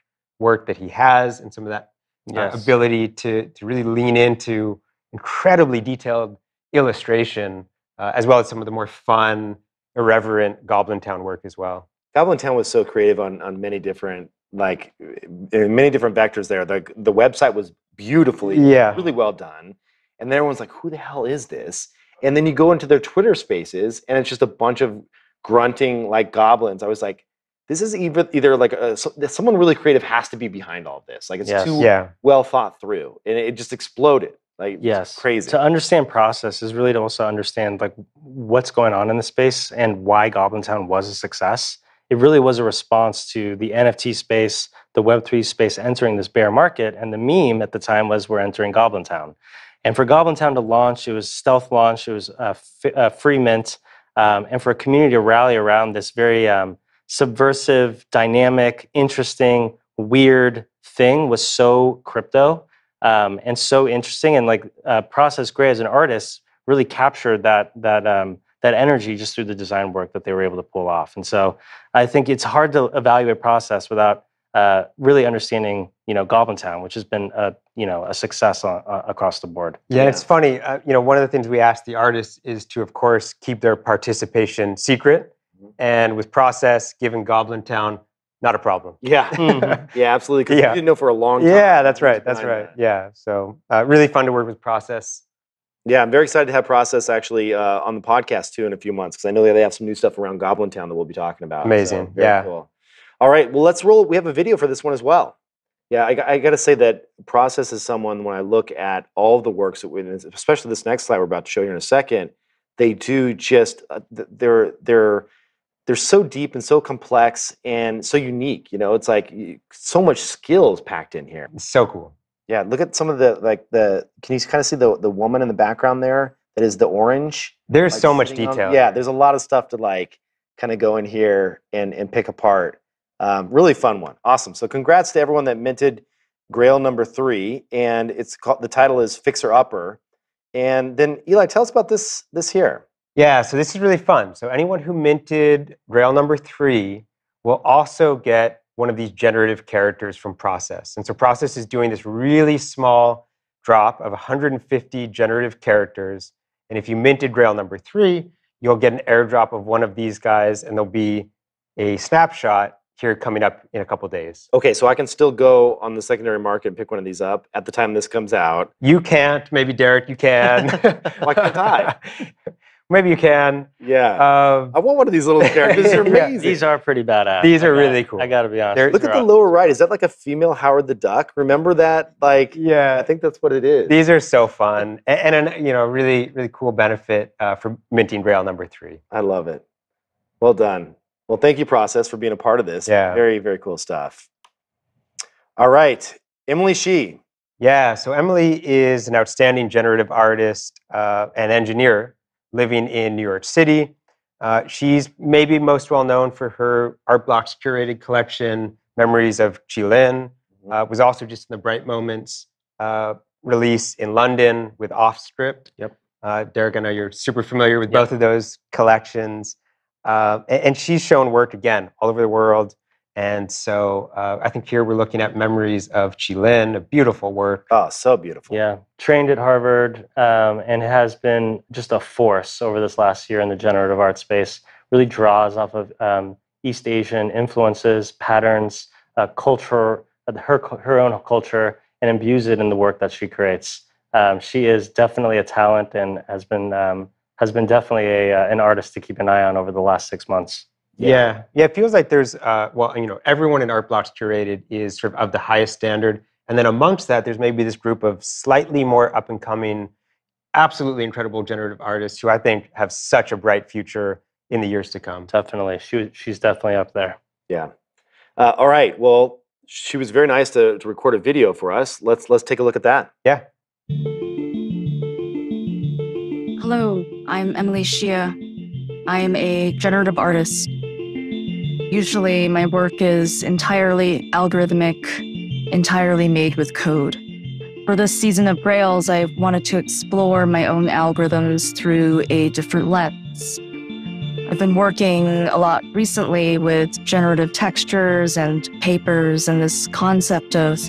work that he has and some of that uh, ability to, to really lean into incredibly detailed illustration, uh, as well as some of the more fun, irreverent Goblin Town work as well. Goblin Town was so creative on, on many different like in many different vectors there. The the website was beautifully, Yeah. really well done. And then everyone's like, who the hell is this? And then you go into their Twitter spaces and it's just a bunch of grunting like goblins. I was like, this is either either like a, so- someone really creative has to be behind all this. Like it's Yes. too Yeah. well thought through. And it just exploded. Like it's Yes. crazy. To understand process is really to also understand like what's going on in the space and why Goblin Town was a success. It really was a response to the NFT space, the Web3 space entering this bear market. And the meme at the time was we're entering Goblin Town. And for Goblin Town to launch, it was stealth launch, it was a, f- a free mint. Um, and for a community to rally around this very um, subversive, dynamic, interesting, weird thing was so crypto um, and so interesting. And like uh, Process Gray as an artist really captured that that um, that energy just through the design work that they were able to pull off. And so I think it's hard to evaluate process without uh, really understanding, you know, Goblin Town, which has been a you know a success on, uh, across the board. Yeah, and it's funny. Uh, you know, one of the things we ask the artists is to, of course, keep their participation secret. Mhm. And with process, given Goblin Town, not a problem. yeah. Mhm. yeah, absolutely. Because Yeah. you didn't know for a long time. Yeah, that's right. That's right. that. Yeah. So uh, really fun to work with process. Yeah, I'm very excited to have Process actually uh, on the podcast too in a few months because I know they have some new stuff around Goblin Town that we'll be talking about. so Amazing, very yeah. Cool. All right, well, let's roll. We have a video for this one as well. Yeah, I, I got to say that Process is someone when I look at all the works that we, especially this next slide we're about to show you in a second, they do just uh, they're they're they're so deep and so complex and so unique. You know, it's like so much skills packed in here. It's so cool. Yeah, look at some of the like the. Can you kind of see the the woman in the background there? That is the orange. There's like, so much sitting on- detail. yeah, there's a lot of stuff to like kind of go in here and and pick apart. Um, really fun one. Awesome. So congrats to everyone that minted Grail number three, and it's called the title is Fixer Upper. And then Eli, tell us about this this here. Yeah, so this is really fun. So anyone who minted Grail number three will also get one of these generative characters from Process. And so Process is doing this really small drop of 150 generative characters. And if you minted Grail number three, you'll get an airdrop of one of these guys, and there'll be a snapshot here coming up in a couple days. Okay, so I can still go on the secondary market and pick one of these up at the time this comes out. You can't, maybe Derek, you can. Why can't I? maybe you can. Yeah. Um, I want one of these little characters. They're Yeah. amazing. These are pretty badass. These I are got- really cool. I got to be honest. They're- These Look at are the aw- lower right. Is that like a female Howard the Duck? Remember that? Like, yeah. I think that's what it is. These are so fun, A- and, an you know, really, really cool benefit uh, for minting Grail number three. I love it. Well done. Well, thank you, Process, for being a part of this. Yeah. Very, very cool stuff. All right. Emily Xie. Yeah. So Emily is an outstanding generative artist uh, and engineer living in New York City. Uh, she's maybe most well known for her Art Blocks curated collection, Memories of Qilin. Uh, was also just in the Bright Moments uh, release in London with Offstrip. Yep. Uh, Derek, I know you're super familiar with Yep. both of those collections. Uh, a- and, she's shown work again all over the world. And so uh, I think here we're looking at Memories of Qilin, a beautiful work. Oh, so beautiful. Yeah, trained at Harvard um, and has been just a force over this last year in the generative art space. Really draws off of um, East Asian influences, patterns, uh, culture, uh, her her own culture, and imbues it in the work that she creates. Um, she is definitely a talent and has been um, has been definitely a, uh, an artist to keep an eye on over the last six months. Yeah. yeah, It feels like there's, uh, well, you know, everyone in Art Blocks curated is sort of of the highest standard. And then amongst that, there's maybe this group of slightly more up and coming, absolutely incredible generative artists who I think have such a bright future in the years to come. Definitely, she she's definitely up there. Yeah. Uh, all right. Well, she was very nice to, to record a video for us. Let's let's take a look at that. Yeah. Hello, I'm Emily Xie. I am a generative artist. Usually, my work is entirely algorithmic, entirely made with code. For this season of Grails, I wanted to explore my own algorithms through a different lens. I've been working a lot recently with generative textures and papers and this concept of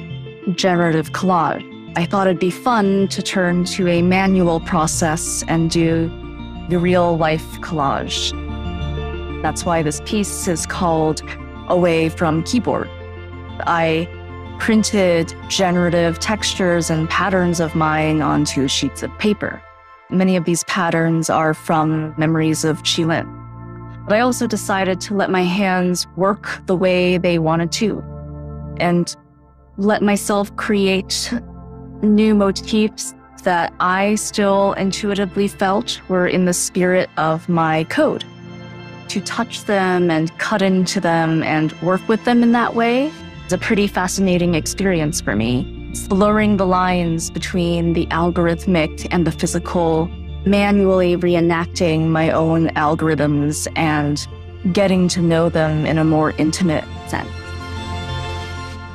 generative collage. I thought it'd be fun to turn to a manual process and do the real life collage. That's why this piece is called Away from Keyboard. I printed generative textures and patterns of mine onto sheets of paper. Many of these patterns are from memories of Qilin. But I also decided to let my hands work the way they wanted to and let myself create new motifs that I still intuitively felt were in the spirit of my code. To touch them and cut into them and work with them in that way is a pretty fascinating experience for me. Blurring the lines between the algorithmic and the physical, manually reenacting my own algorithms and getting to know them in a more intimate sense.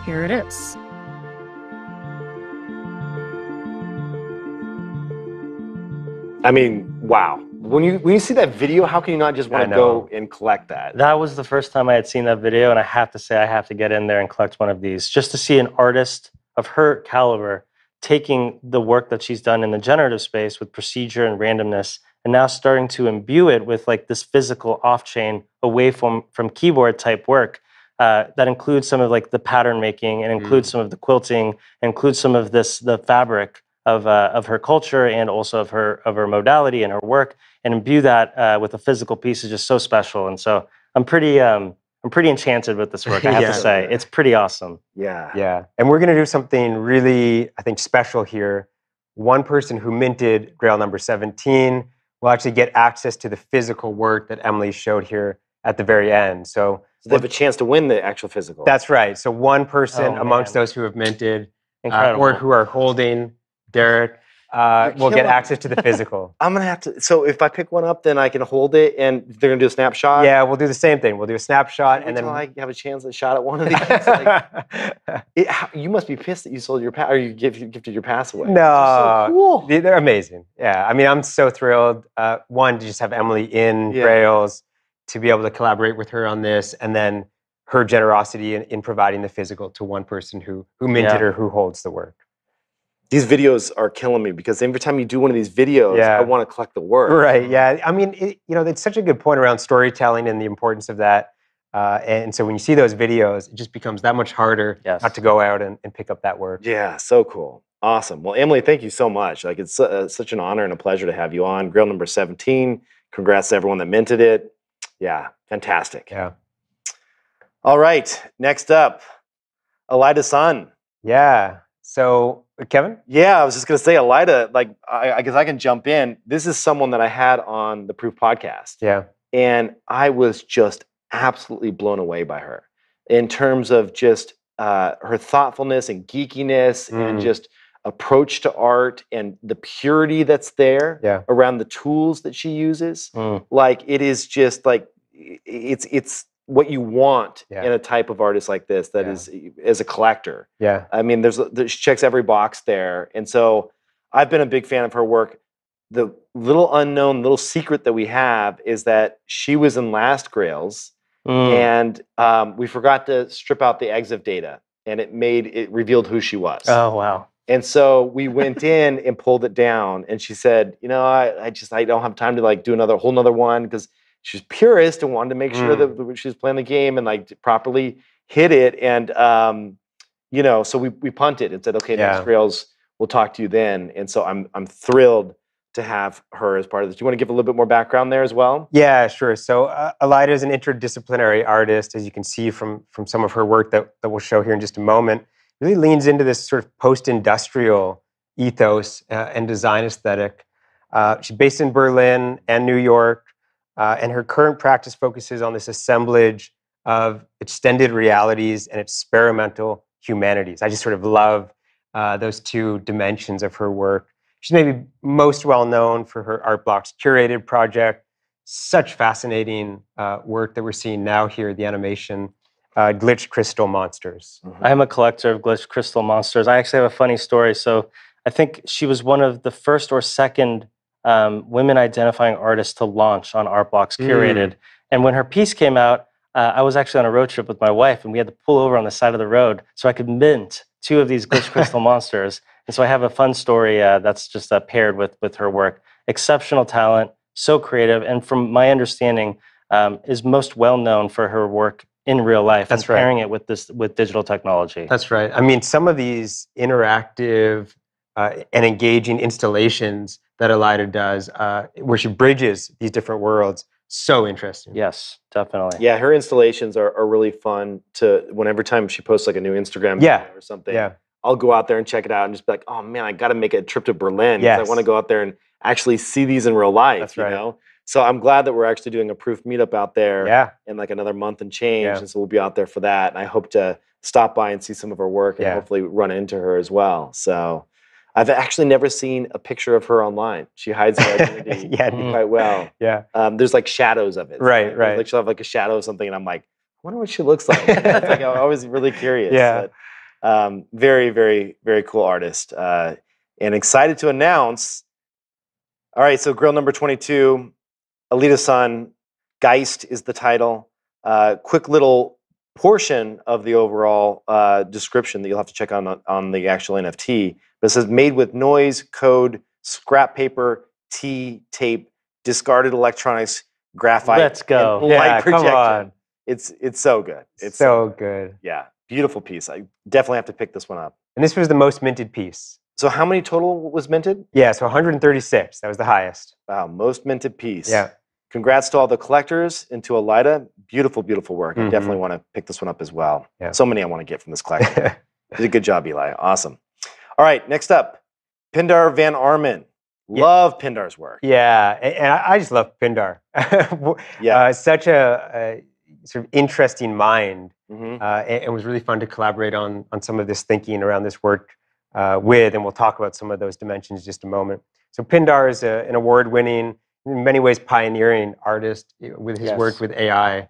Here it is. I mean, wow. When you when you see that video, how can you not just want to go and collect that? That was the first time I had seen that video, and I have to say, I have to get in there and collect one of these just to see an artist of her caliber taking the work that she's done in the generative space with procedure and randomness, and now starting to imbue it with like this physical off-chain, away from from keyboard type work. Uh, that includes some of like the pattern making, and includes some of the quilting, includes some of this the fabric of uh, of her culture and also of her of her modality and her work, and imbue that uh, with a physical piece is just so special. And so I'm pretty um, I'm pretty enchanted with this work. I have Yeah. to say, it's pretty awesome. Yeah. Yeah. And we're going to do something really, I think, special here. One person who minted Grail number 17 will actually get access to the physical work that Emily showed here at the very end. So So they have a chance to win the actual physical. that's right. So one person Oh, amongst man. those who have minted uh, or who are holding Derek uh, will get access to the physical. I'm gonna have to. So if I pick one up, then I can hold it, and they're gonna do a snapshot. yeah, we'll do the same thing. We'll do a snapshot and Until then. I have a chance at a shot at one of these. like, it, you must be pissed that you sold your pass or you give, you gifted your pass away. No, so cool. They- They're amazing. Yeah, I mean, I'm so thrilled. Uh, one to just have Emily in Yeah. Grails, to be able to collaborate with her on this, and then her generosity in, in providing the physical to one person who who minted Yeah. or who holds the work. These videos are killing me because every time you do one of these videos, Yeah. I want to collect the work. Right. Yeah. I mean, it, you know, it's such a good point around storytelling and the importance of that. Uh, and so when you see those videos, it just becomes that much harder Yes. not to go out and, and pick up that work. Yeah, so cool. Awesome. Well, Emily, thank you so much. Like it's uh, such an honor and a pleasure to have you on. Grail number 17. Congrats to everyone that minted it. Yeah, fantastic. Yeah. All right, next up, Alida Sun. Yeah. So, uh, Kevin? Yeah, I was just gonna say, Alida, like I, I guess I can jump in. This is someone that I had on the Proof podcast. Yeah. and I was just absolutely blown away by her in terms of just uh, her thoughtfulness and geekiness and Mm. just approach to art and the purity that's there Yeah. around the tools that she uses. Mm. Like it is just like it's it's what you want Yeah. in a type of artist like this that Yeah. is as a collector. Yeah. I mean, there's, a- there, she checks every box there, and so I've been a big fan of her work. The little unknown, little secret that we have is that she was in Last Grails, Mm. and um, we forgot to strip out the EXIF data, and it made it revealed who she was. Oh wow. And so we went in and pulled it down, and she said, "You know, I, I just I don't have time to like do another whole nother one because she's purist and wanted to make sure Mm. that she was playing the game and like properly hit it." And um, you know, so we we punted and said, "Okay, Yeah. next Grails, we'll talk to you then." And so I'm I'm thrilled to have her as part of this. Do you want to give a little bit more background there as well? Yeah, sure. So uh, Alida is an interdisciplinary artist, as you can see from from some of her work that, that we'll show here in just a moment. Really leans into this sort of post-industrial ethos uh, and design aesthetic. Uh, she's based in Berlin and New York, uh, and her current practice focuses on this assemblage of extended realities and experimental humanities. I just sort of love uh, those two dimensions of her work. She's maybe most well known for her Art Blocks curated project. Such fascinating uh, work that we're seeing now here, the animation, uh, Glitch Crystal Monsters. I am a collector of glitch crystal monsters. I actually have a funny story. So I think she was one of the first or second um, women identifying artists to launch on Art Blocks Curated. And when her piece came out, uh, I was actually on a road trip with my wife, and we had to pull over on the side of the road so I could mint two of these glitch crystal monsters. And so I have a fun story uh, that's just uh, paired with with her work. Exceptional talent, so creative, and from my understanding, um, is most well known for her work in real life. That's and right. Pairing it with this with digital technology. That's right. I mean, some of these interactive uh, and engaging installations that Alida does, uh, where she bridges these different worlds, so interesting. yes, definitely. Yeah, her installations are, are really fun to whenever time she posts like a new Instagram Yeah, or something. Yeah. I'll go out there and check it out and just be like, oh man, I got to make a trip to Berlin. 'cause I Yes. want to go out there and actually see these in real life. That's you right. know? So I'm glad that we're actually doing a proof meetup out there Yeah. in like another month and change. Yeah. And so we'll be out there for that. And I hope to stop by and see some of her work and Yeah. hopefully run into her as well. So I've actually never seen a picture of her online. She hides her identity yeah. Quite well. Yeah. Um, there's like shadows of it. Right, There's, right. Like she'll have like a shadow of something, and I'm like, I wonder what she looks like. Like I'm always really curious. Yeah. But, um, very, very, very cool artist, uh, and excited to announce. All right, so Grail number 22, Alida Sun, Geist is the title. Uh, quick little portion of the overall uh, description that you'll have to check on on- on the actual NFT. It says made with noise, code, scrap paper, tea, tape, discarded electronics, graphite. Let's go. and Yeah, light come on. It's it's so good. It's so good. yeah, beautiful piece. I definitely have to pick this one up. And this was the most minted piece. So how many total was minted? Yeah, so 136. That was the highest. Wow, most minted piece. Yeah. Congrats to all the collectors and to Alida. Beautiful, beautiful work. I Mhm. definitely want to pick this one up as well. Yeah. So many I want to get from this collection. did a good job, Eli. Awesome. All right, next up, Pindar Van Arman. Yeah. Love Pindar's work. yeah, and I just love Pindar. Yeah. uh, such a, a sort of interesting mind, Mhm. uh, and it was really fun to collaborate on on some of this thinking around this work uh, with, and we'll talk about some of those dimensions in just a moment. So Pindar is a, an award-winning, in many ways pioneering artist eh, with his work with AI.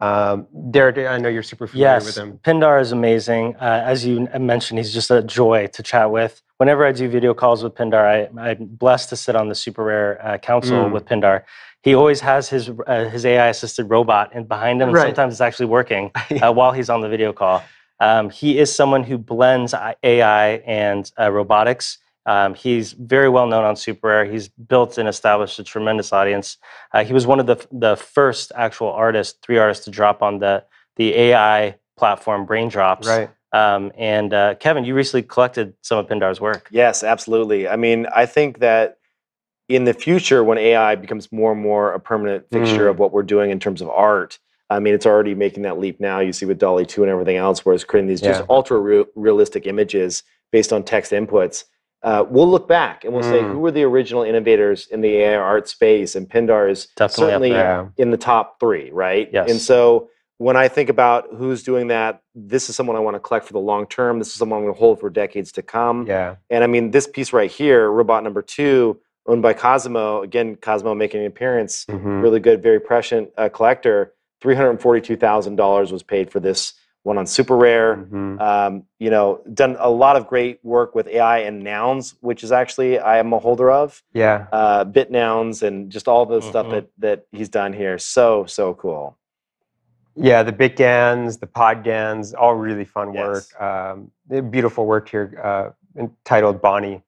Um, Derek, I know you're super familiar Yes, with him. Pindar is amazing. Uh, as you mentioned, he's just a joy to chat with. Whenever I do video calls with Pindar, I, I'm blessed to sit on the super rare uh, council Mm. with Pindar. He always has his uh, his AI assisted robot in behind him, and Right. sometimes it's actually working uh, while he's on the video call. Um, he is someone who blends AI and uh, robotics. Um, he's very well known on Super Rare. He's built and established a tremendous audience. Uh, he was one of the the first actual artists, three artists, to drop on the the AI platform Braindrops. Right. Um, and uh, Kevin, you recently collected some of Pindar's work. Yes, absolutely. I mean, I think that in the future, when AI becomes more and more a permanent fixture Mm. of what we're doing in terms of art, I mean, it's already making that leap now. You see with DALL-E 2 and everything else, where it's creating these just ultra realistic images based on text inputs. Uh, we'll look back and we'll say, Mm. who were the original innovators in the AI art space? And Pindar is Definitely certainly in the top three, right? Yes. And so when I think about who's doing that, this is someone I want to collect for the long term. This is someone I'm going to hold for decades to come. Yeah. And I mean, this piece right here, robot number two, owned by Cosmo. Again, Cosmo making an appearance. Mhm. Really good, very prescient uh, collector. Three hundred forty-two thousand dollars was paid for this one on Super Rare. Mhm. Um, you know, done a lot of great work with AI and nouns, which is actually I am a holder of. Yeah. Uh, bit nouns and just all the stuff Mhm. that that he's done here. So so cool. Yeah, the Bitgans, the Podgans, all really fun Yes. work. Um, beautiful work here uh, entitled Bonnie.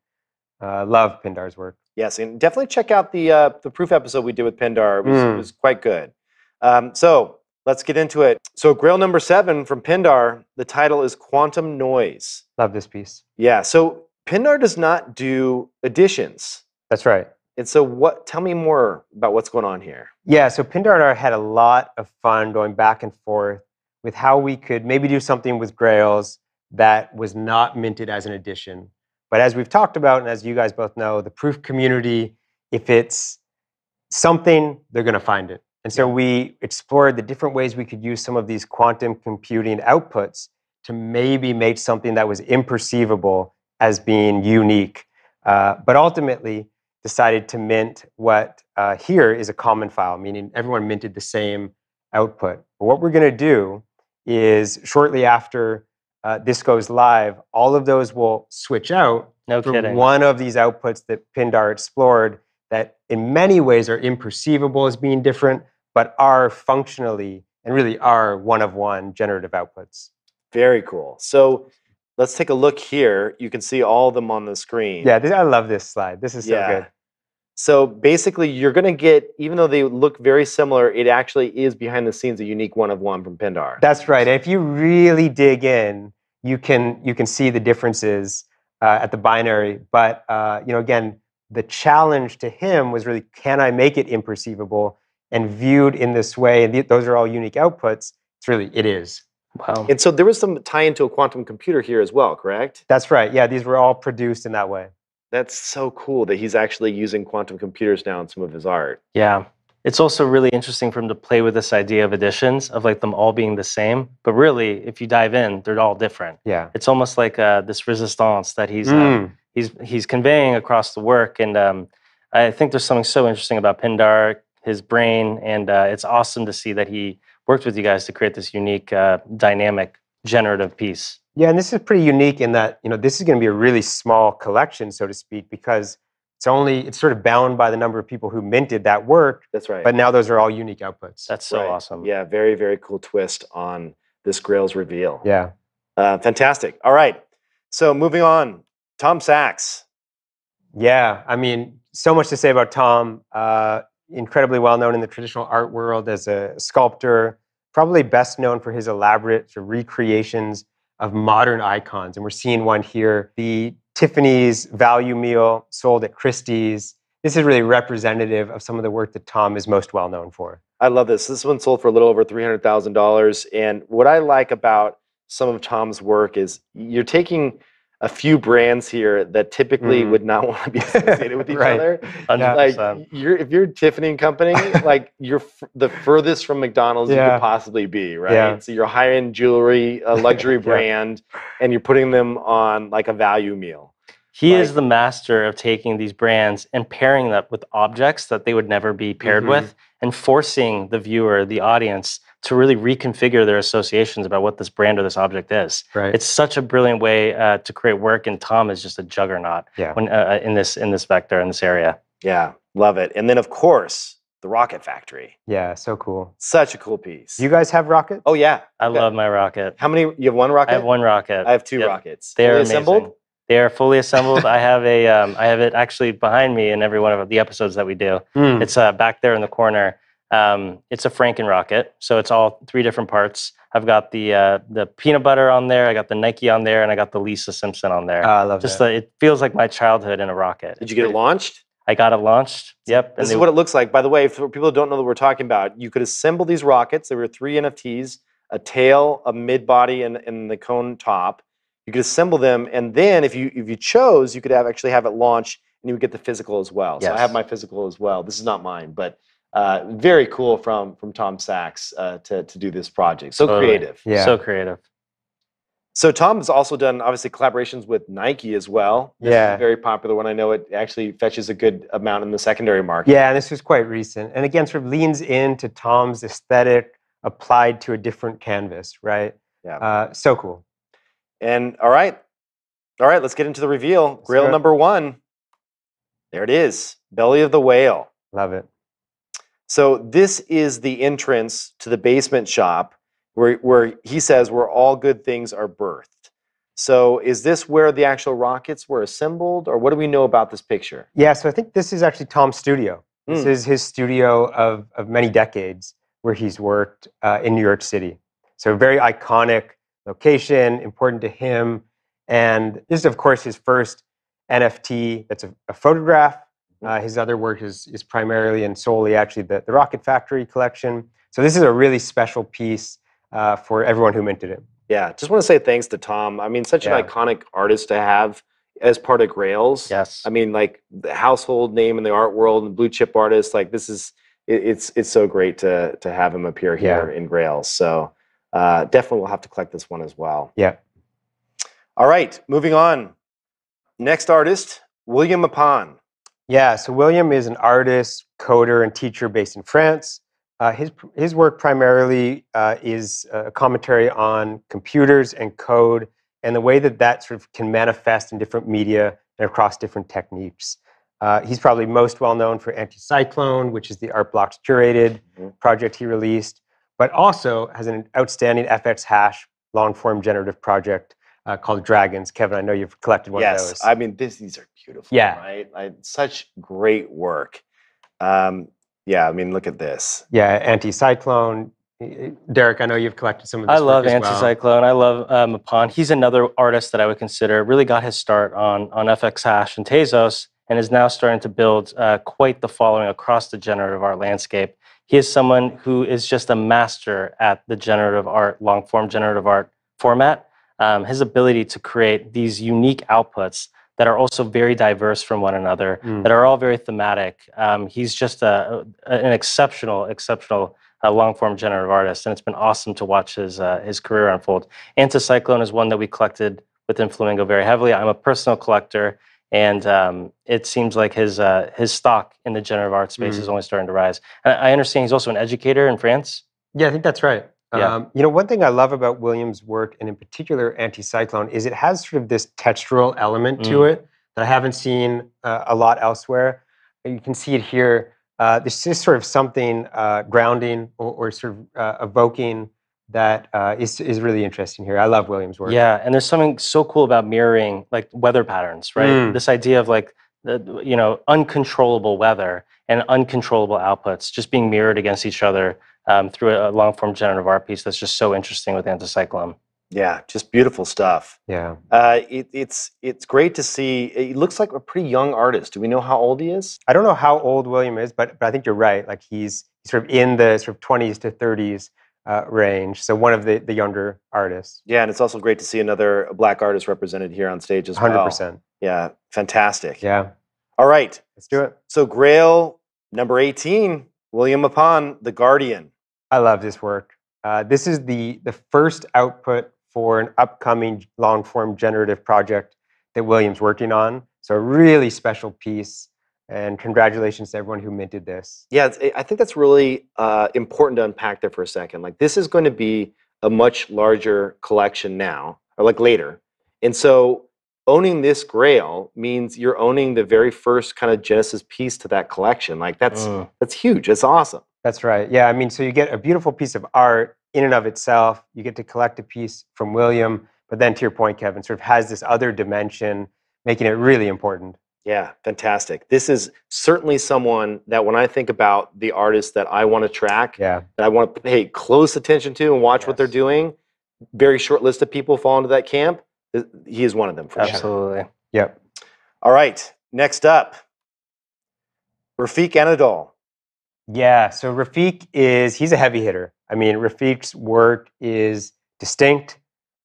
Uh, love Pindar's work. Yes, and definitely check out the uh, the proof episode we did with Pindar. It was, it Mm. was quite good. Um, so let's get into it. So Grail number seven from Pindar. The title is Quantum Noise. Love this piece. Yeah. So Pindar does not do additions, That's right. and so what? Tell me more about what's going on here. Yeah, so Pindar and I had a lot of fun going back and forth with how we could maybe do something with Grails that was not minted as an addition. But as we've talked about, and as you guys both know, the proof community, if it's something, they're going to find it. And so we explored the different ways we could use some of these quantum computing outputs to maybe make something that was imperceivable as being unique. Uh, but ultimately, decided to mint what uh, here is a common file, meaning everyone minted the same output. But what we're going to do is shortly after uh, this goes live, all of those will switch out No for kidding. one of these outputs that Pindar explored that in many ways are imperceivable as being different, but are functionally and really are one of one generative outputs. Very cool. So let's take a look here. You can see all of them on the screen. Yeah, I love this slide. This is so good. So basically, you're going to get, even though they look very similar, it actually is behind the scenes a unique one of one from Pindar. That's right. If you really dig in, you can you can see the differences uh, at the binary. But uh, you know, again, the challenge to him was really, can I make it imperceivable and viewed in this way? And th- those are all unique outputs. It's really it is. Wow. and so there was some tie into a quantum computer here as well, correct? That's right. Yeah, these were all produced in that way. That's so cool that he's actually using quantum computers now in some of his art. Yeah. It's also really interesting for him to play with this idea of additions, of like them all being the same. But really, if you dive in, they're all different. Yeah. It's almost like uh, this resistance that he's uh, Mm. he's he's conveying across the work. And um, I think there's something so interesting about Pindar, his brain, and uh, it's awesome to see that he worked with you guys to create this unique, uh, dynamic, generative piece. Yeah, and this is pretty unique in that you know this is going to be a really small collection, so to speak, because it's only it's sort of bound by the number of people who minted that work. That's right. But now those are all unique outputs. That's so Right. awesome. Yeah, very, very cool twist on this Grails reveal. yeah. Uh, fantastic. All right. So moving on, Tom Sachs. Yeah, I mean, so much to say about Tom. Uh, incredibly well known in the traditional art world as a sculptor, probably best known for his elaborate sort of recreations of modern icons. And we're seeing one here the Tiffany's value meal sold at Christie's. This is really representative of some of the work that Tom is most well known for. I love this. This one sold for a little over three hundred thousand dollars. And what I like about some of Tom's work is you're taking a few brands here that typically Mhm. would not want to be associated with each Right. other. 100%. Like you're if you're Tiffany and Company, like you're f- the furthest from McDonald's you could possibly be, right? Yeah. So you're high end jewelry, a luxury Yeah. brand, and you're putting them on like a value meal. He Like- is the master of taking these brands and pairing them with objects that they would never be paired Mhm. with and forcing the viewer, the audience, to really reconfigure their associations about what this brand or this object is. Right. It's such a brilliant way uh, to create work, and Tom is just a juggernaut Yeah. when, uh, in this in this vector in this area. Yeah, love it. And then of course the Rocket Factory, yeah, so cool. such a cool piece. You guys have rockets? oh yeah, I Okay. love my rocket. How many? You have one rocket. I have one rocket. I have two Yep. rockets. They are Fully amazing. assembled. They are fully assembled. I have a um, I have it actually behind me in every one of the episodes that we do. Mm. It's uh, back there in the corner. Um, it's a Franken rocket, so it's all three different parts. I've got the uh, the peanut butter on there, I got the Nike on there, and I got the Lisa Simpson on there. Oh, I love Just that. the, it feels like my childhood in a rocket. Did you get it launched? I got it launched. Yep. This is they- what it looks like. By the way, for people who don't know what we're talking about, you could assemble these rockets. There were three NFTs, a tail, a mid body, and, and the cone top. You could assemble them, and then if you if you chose, you could have actually have it launch, and you would get the physical as well. So I have my physical as well. This is not mine, but uh, very cool from from Tom Sachs uh, to to do this project. So Totally. creative. Yeah. So creative. So Tom has also done obviously collaborations with Nike as well. This is a Yeah. very popular one. I know it actually fetches a good amount in the secondary market. Yeah, and this was quite recent. And again, sort of leans into Tom's aesthetic applied to a different canvas, right? Yeah. Uh, so cool. And all right, all right, let's get into the reveal. Grail go. number one. There it is, belly of the whale. Love it. So this is the entrance to the basement shop, where where he says where all good things are birthed. So is this where the actual rockets were assembled, or what do we know about this picture? Yeah, so I think this is actually Tom's studio. This Mm. is his studio of, of many decades where he's worked uh, in New York City. So, very iconic location, important to him. And this is, of course, his first NFT that's a, a photograph. Uh, his other work is, is primarily and solely actually the, the Rocket Factory collection. So, this is a really special piece uh, for everyone who minted it. Yeah, just want to say thanks to Tom. I mean, such Yeah. an iconic artist to have as part of Grails. Yes. I mean, like the household name in the art world and blue chip artist. Like this is it, it's it's so great to to have him appear here in Grails. So uh, definitely we'll have to collect this one as well. Yeah. All right, moving on. Next artist, William Mapan. Yeah, so William is an artist, coder, and teacher based in France. Uh, his, his work primarily uh, is a commentary on computers and code and the way that that sort of can manifest in different media and across different techniques. Uh, he's probably most well known for Anticyclone, which is the Art Blocks curated Mhm. project he released, but also has an outstanding FX hash long form generative project uh, called Dragons. Kevin, I know you've collected one of those. yes. I mean this, these are beautiful. Yeah. right. I, such great work. Um, yeah, I mean look at this. Yeah, anti-cyclone. Derek, I know you've collected some of this. I love work as well. Anticyclone. I love uh, Mapan. He's another artist that I would consider really got his start on on FX Hash and Tezos, and is now starting to build uh, quite the following across the generative art landscape. He is someone who is just a master at the generative art, long form generative art format. Um, his ability to create these unique outputs that are also very diverse from one another, Mm. that are all very thematic. Um, he's just a, an exceptional, exceptional uh, long form generative artist, and it's been awesome to watch his uh, his career unfold. Anticyclone is one that we collected within Flamingo very heavily. I'm a personal collector, and um, it seems like his uh, his stock in the generative art space Mm. is only starting to rise. And I understand he's also an educator in France. Yeah, I think that's right. Yeah. Um, you know, one thing I love about Williams' work, and in particular Anticyclone, is it has sort of this textural element to Mm. it that I haven't seen uh, a lot elsewhere. You can see it here. Uh, there's just sort of something uh, grounding or, or sort of uh, evoking that uh, is is really interesting here. I love Williams' work. Yeah, and there's something so cool about mirroring like weather patterns, right? Mm. This idea of like the you know uncontrollable weather and uncontrollable outputs just being mirrored against each other um, through a long form generative art piece that's just so interesting with Anticyclone. Yeah, just beautiful stuff. Yeah. Uh, it, it's it's great to see. It looks like a pretty young artist. Do we know how old he is? I don't know how old William is, but but I think you're right. Like he's sort of in the sort of 20s to 30s. uh, range. So one of the, the younger artists. Yeah, and it's also great to see another black artist represented here on stage as Hundred well. percent. Yeah, fantastic. Yeah. All right. Let's do it. So Grail number 18, William Mapan, The Guardian. I love this work. Uh, this is the the first output for an upcoming long form generative project that William's working on. So a really special piece. And congratulations to everyone who minted this. Yeah, I think that's really uh, important to unpack there for a second. Like, this is going to be a much larger collection now, or like later. And so, owning this Grail means you're owning the very first kind of Genesis piece to that collection. Like, that's Mm. that's huge. That's awesome. That's right. Yeah, I mean, so you get a beautiful piece of art in and of itself. You get to collect a piece from William, but then to your point, Kevin, sort of has this other dimension, making it really important. Yeah, fantastic. This is certainly someone that when I think about the artists that I want to track, Yeah. that I want to pay close attention to and watch what they're doing, very short list of people fall into that camp. He is one of them for sure. Absolutely. Yep. All right, next up, Refik Anadol. Yeah. So Refik is he's a heavy hitter. I mean, Refik's work is distinct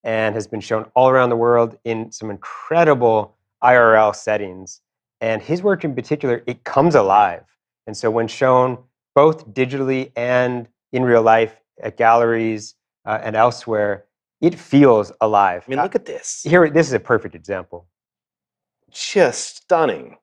and has been shown all around the world in some incredible IRL settings. And his work in particular, it comes alive. And so when shown both digitally and in real life at galleries uh, and elsewhere, it feels alive. I mean, Uh, look at this. here, this is a perfect example. Just stunning.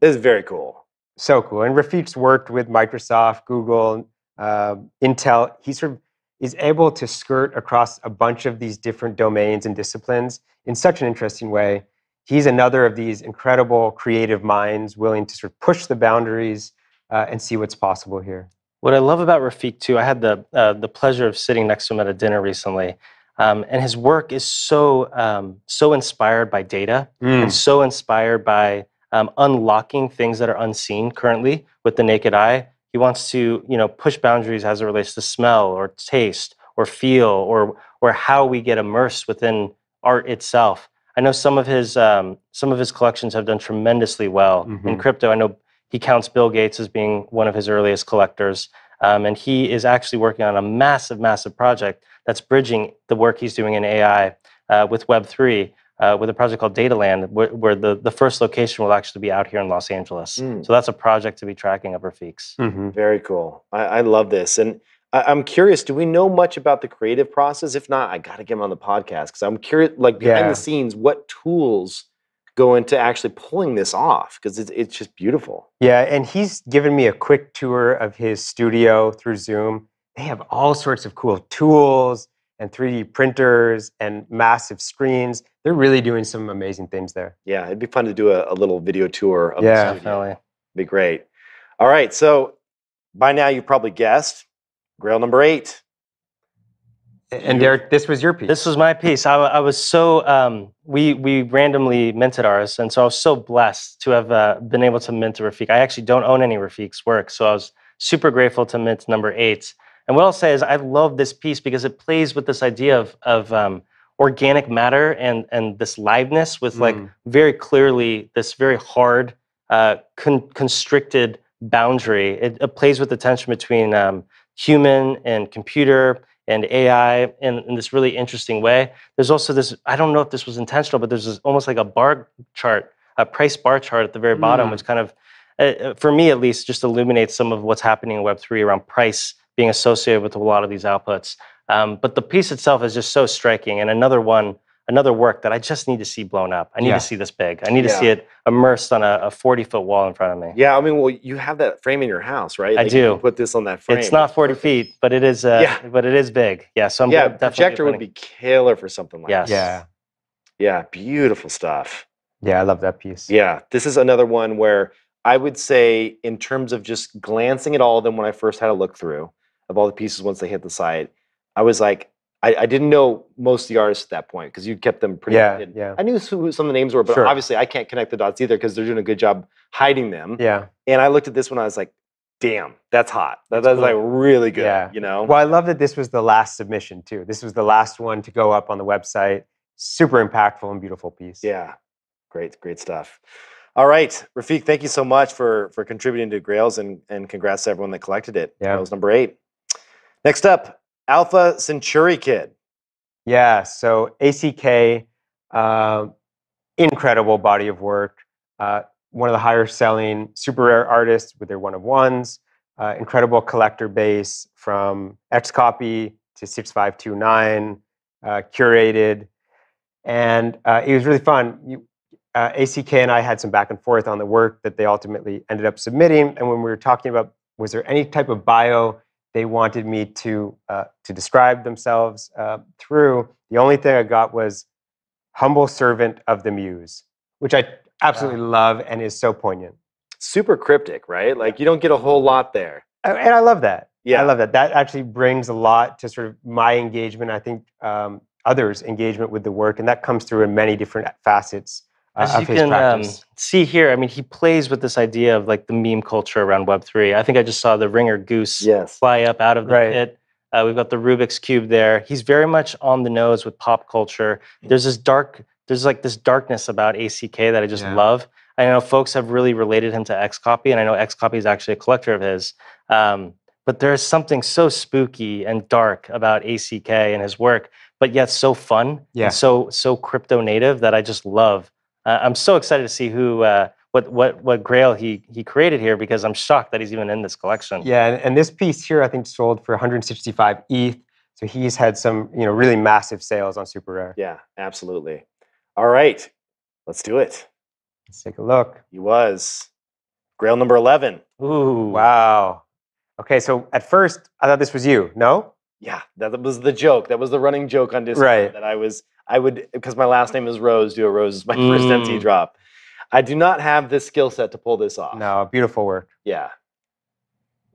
This is very cool. So cool. And Refik's worked with Microsoft, Google, um, Intel. He sort of is able to skirt across a bunch of these different domains and disciplines in such an interesting way. He's another of these incredible creative minds willing to sort of push the boundaries uh, and see what's possible here. What I love about Refik too, I had the uh, the pleasure of sitting next to him at a dinner recently, um, and his work is so um, so inspired by data and so inspired by um, unlocking things that are unseen currently with the naked eye. He wants to you know push boundaries as it relates to smell or taste or feel or or how we get immersed within art itself. I know some of his um, some of his collections have done tremendously well in Mhm. crypto. I know he counts Bill Gates as being one of his earliest collectors. Um, and he is actually working on a massive, massive project that's bridging the work he's doing in AI uh, with Web3 uh, with a project called Dataland, where, where the, the first location will actually be out here in Los Angeles. Mm. So that's a project to be tracking of Refik's. Mhm. Very cool. I, I love this. And I, I'm curious, do we know much about the creative process? If not, I got to get him on the podcast because I'm curious, like behind Yeah. the scenes, what tools go into actually pulling this off? Because it's, it's just beautiful. Yeah, and he's given me a quick tour of his studio through Zoom. They have all sorts of cool tools and 3D printers and massive screens. They're really doing some amazing things there. Yeah, it'd be fun to do a, a little video tour of Yeah. Definitely. Be great. All right, so by now you probably guessed Grail number eight. And Derek, this was your piece. This was my piece. I, I was so um, we we randomly minted ours, and so I was so blessed to have uh, been able to mint a Refik. I actually don't own any Refik's work, so I was super grateful to mint number eight. And what I'll say is, I love this piece because it plays with this idea of of um, organic matter and and this liveness with like Mm. very clearly this very hard uh, con- constricted boundary. It, it plays with the tension between um, human and computer and AI in, in this really interesting way. There's also this, I don't know if this was intentional, but there's this almost like a bar chart, a price bar chart at the very bottom, Mm. which kind of, uh, uh, for me at least, just illuminates some of what's happening in Web3 around price being associated with a lot of these outputs. Um, but the piece itself is just so striking. And another one, another work that I just need to see blown up. I need Yeah. to see this big. I need to see it immersed on a 40 foot wall in front of me. Yeah, I mean, well, you have that frame in your house, right? I Like, you can do. Put this on that frame. It's not 40 feet, but it is. Uh, Yeah. But it is big. Yeah. So I'm yeah, definitely projector would be killer for something like Yes. this. yeah. Yeah, beautiful stuff. Yeah, I love that piece. Yeah, this is another one where I would say, in terms of just glancing at all of them when I first had a look through of all the pieces once they hit the site, I was like, I, I didn't know most of the artists at that point because you kept them pretty Yeah, hidden. yeah. I knew who some of the names were, but Sure. obviously I can't connect the dots either because they're doing a good job hiding them. Yeah. And I looked at this one, I was like, damn, that's hot. That, That's that's like really good. Yeah. You know? Well, I love that this was the last submission too. This was the last one to go up on the website. Super impactful and beautiful piece. Yeah, great, great stuff. All right, Refik, thank you so much for for contributing to Grails and and congrats to everyone that collected it. Yeah. That was number eight. Next up, Alpha Centauri Kid. Yeah, so ACK, uh, incredible body of work. Uh, one of the higher selling super rare artists with their one of ones. Uh, incredible collector base from X Copy to 6529, uh, curated. And uh, it was really fun. You, uh, ACK and I had some back and forth on the work that they ultimately ended up submitting. And when we were talking about was there any type of bio they wanted me to uh, to describe themselves uh, through, the only thing I got was humble servant of the muse, which I absolutely love and is so poignant. Super cryptic, right? Like you don't get a whole lot there. And I love that. Yeah. I love that. That actually brings a lot to sort of my engagement. I think um, others' engagement with the work, and that comes through in many different facets As you can um, see here, I mean, he plays with this idea of like the meme culture around Web3. I think I just saw the ringer goose Yes. fly up out of the Right. pit. Uh, we've got the Rubik's cube there. He's very much on the nose with pop culture. There's this dark, there's like this darkness about ACK that I just Yeah. love. I know folks have really related him to Xcopy, and I know Xcopy is actually a collector of his. Um, but there's something so spooky and dark about ACK and his work, but yet so fun Yeah. and so so crypto native that I just love. Uh, I'm so excited to see who uh, what what what Grail he he created here because I'm shocked that he's even in this collection. Yeah, and, and this piece here, I think, sold for 165 ETH. So he's had some, you know, really massive sales on Super Rare. Yeah, absolutely. All right, let's do it. Let's take a look. He was Grail number 11. Ooh, Wow. Okay, so at first I thought this was you. No? Yeah, that was the joke. That was the running joke on Discord Right. that I was I would because my last name is Rose. Do a Rose is my first NT Mm. drop. I do not have this skill set to pull this off. No, beautiful work. Yeah.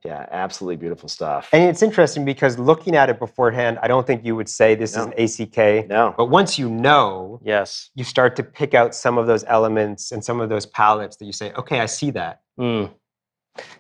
Yeah, absolutely beautiful stuff. And it's interesting because looking at it beforehand, I don't think you would say this No. is an ACK. no. But once you know, yes. you start to pick out some of those elements and some of those palettes that you say, okay, I see that. Mm.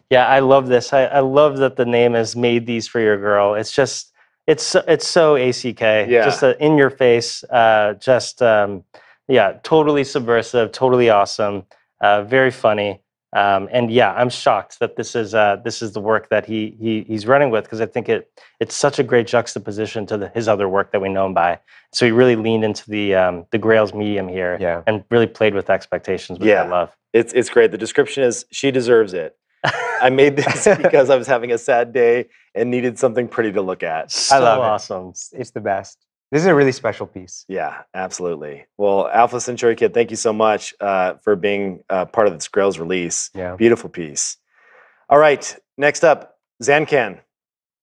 Yeah, I love this. I, I love that the name is "Made These for Your Girl." It's just, it's so- it's so ACK. Yeah. Just uh, in your face. Uh, just um, yeah, totally subversive, totally awesome, uh, very funny. Um, and yeah, I'm shocked that this is uh, this is the work that he he he's running with because I think it it's such a great juxtaposition to the, his other work that we know him by. So he really leaned into the um, the Grail's medium here Yeah. and really played with expectations, which Yeah. I love. It's it's great. The description is she deserves it. I made this because I was having a sad day and needed something pretty to look at. so I love it. awesome. It's, it's the best. This is a really special piece. Yeah, absolutely. Well, Alpha Centauri Kid, thank you so much uh, for being uh, part of this Grails release. Yeah. Beautiful piece. All right, next up, Zancan.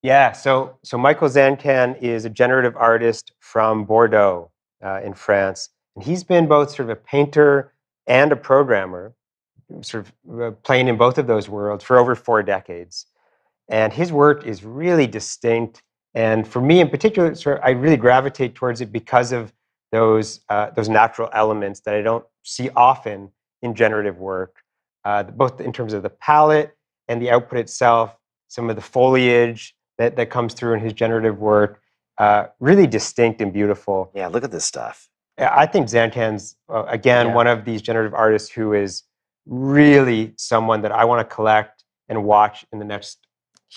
Yeah, so so Michael Zancan is a generative artist from Bordeaux uh, in France, and he's been both sort of a painter and a programmer, sort of uh, playing in both of those worlds for over four decades. And his work is really distinct, and for me in particular, sort of, I really gravitate towards it because of those uh, those natural elements that I don't see often in generative work, uh, both in terms of the palette and the output itself, some of the foliage that, that comes through in his generative work, uh, really distinct and beautiful. Yeah, look at this stuff. I think Zancan's, uh, again, Yeah. one of these generative artists who is really someone that I want to collect and watch in the next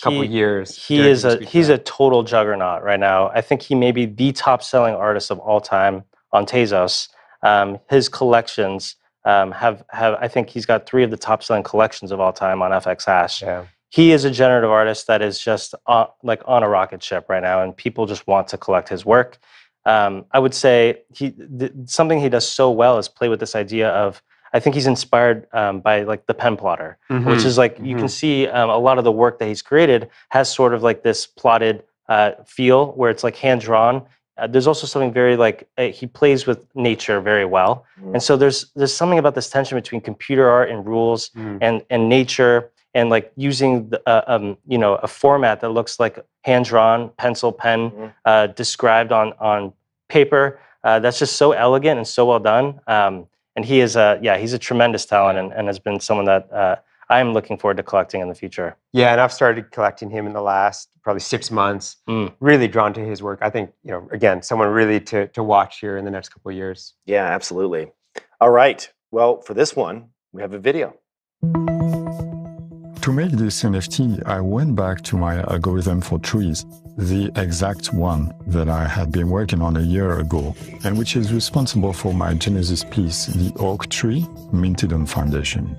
couple He- years. He is a he's a total juggernaut right now. I think he may be the top selling artist of all time on Tezos. Um, his collections um, have have I think he's got three of the top selling collections of all time on FX Hash. Yeah. He is a generative artist that is just on, like on a rocket ship right now, and people just want to collect his work. Um, I would say he th- something he does so well is play with this idea of. I think he's inspired um, by like the pen plotter which Mhm. is like you can see um, a lot of the work that he's created has sort of like this plotted uh, feel where it's like hand drawn. Uh, there's also something very like uh, he plays with nature very well, Mm. and so there's there's something about this tension between computer art and rules Mm. and and nature and like using the, uh, um, you know a format that looks like hand drawn pencil pen Mhm. uh, described on on paper. Uh, that's just so elegant and so well done. Um, and he is a yeah he's a tremendous talent and, and has been someone that uh, I'm looking forward to collecting in the future. Yeah, and I've started collecting him in the last probably six months. Mm. Really drawn to his work. I think, you know, again, someone really to, to watch here in the next couple of years. Yeah, absolutely. All right. Well, for this one, we have a video. To make this NFT, I went back to my algorithm for trees, the exact one that I had been working on a year ago, and which is responsible for my Genesis piece, the oak tree, minted on Foundation.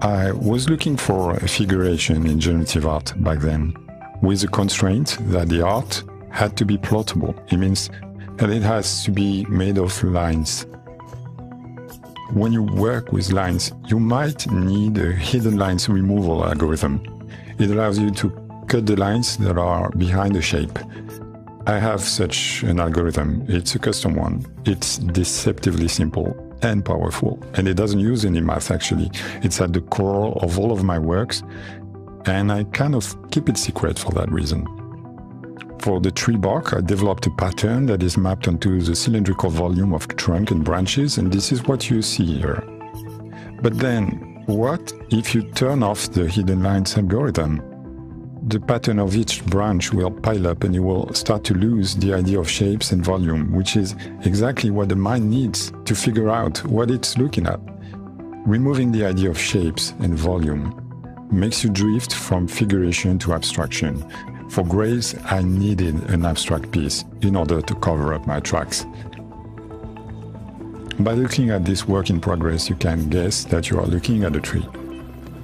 I was looking for a figuration in generative art back then, with the constraint that the art had to be plottable. It means that it has to be made of lines when you work with lines, you might need a hidden lines removal algorithm. It allows you to cut the lines that are behind the shape. I have such an algorithm. It's a custom one. It's deceptively simple and powerful. And it doesn't use any math actually. It's at the core of all of my works. And I kind of keep it secret for that reason. For the tree bark, I developed a pattern that is mapped onto the cylindrical volume of trunk and branches, and this is what you see here. But then, what if you turn off the hidden lines algorithm? The pattern of each branch will pile up and you will start to lose the idea of shapes and volume, which is exactly what the mind needs to figure out what it's looking at. Removing the idea of shapes and volume makes you drift from figuration to abstraction, for Grails, I needed an abstract piece in order to cover up my tracks. By looking at this work in progress, you can guess that you are looking at a tree,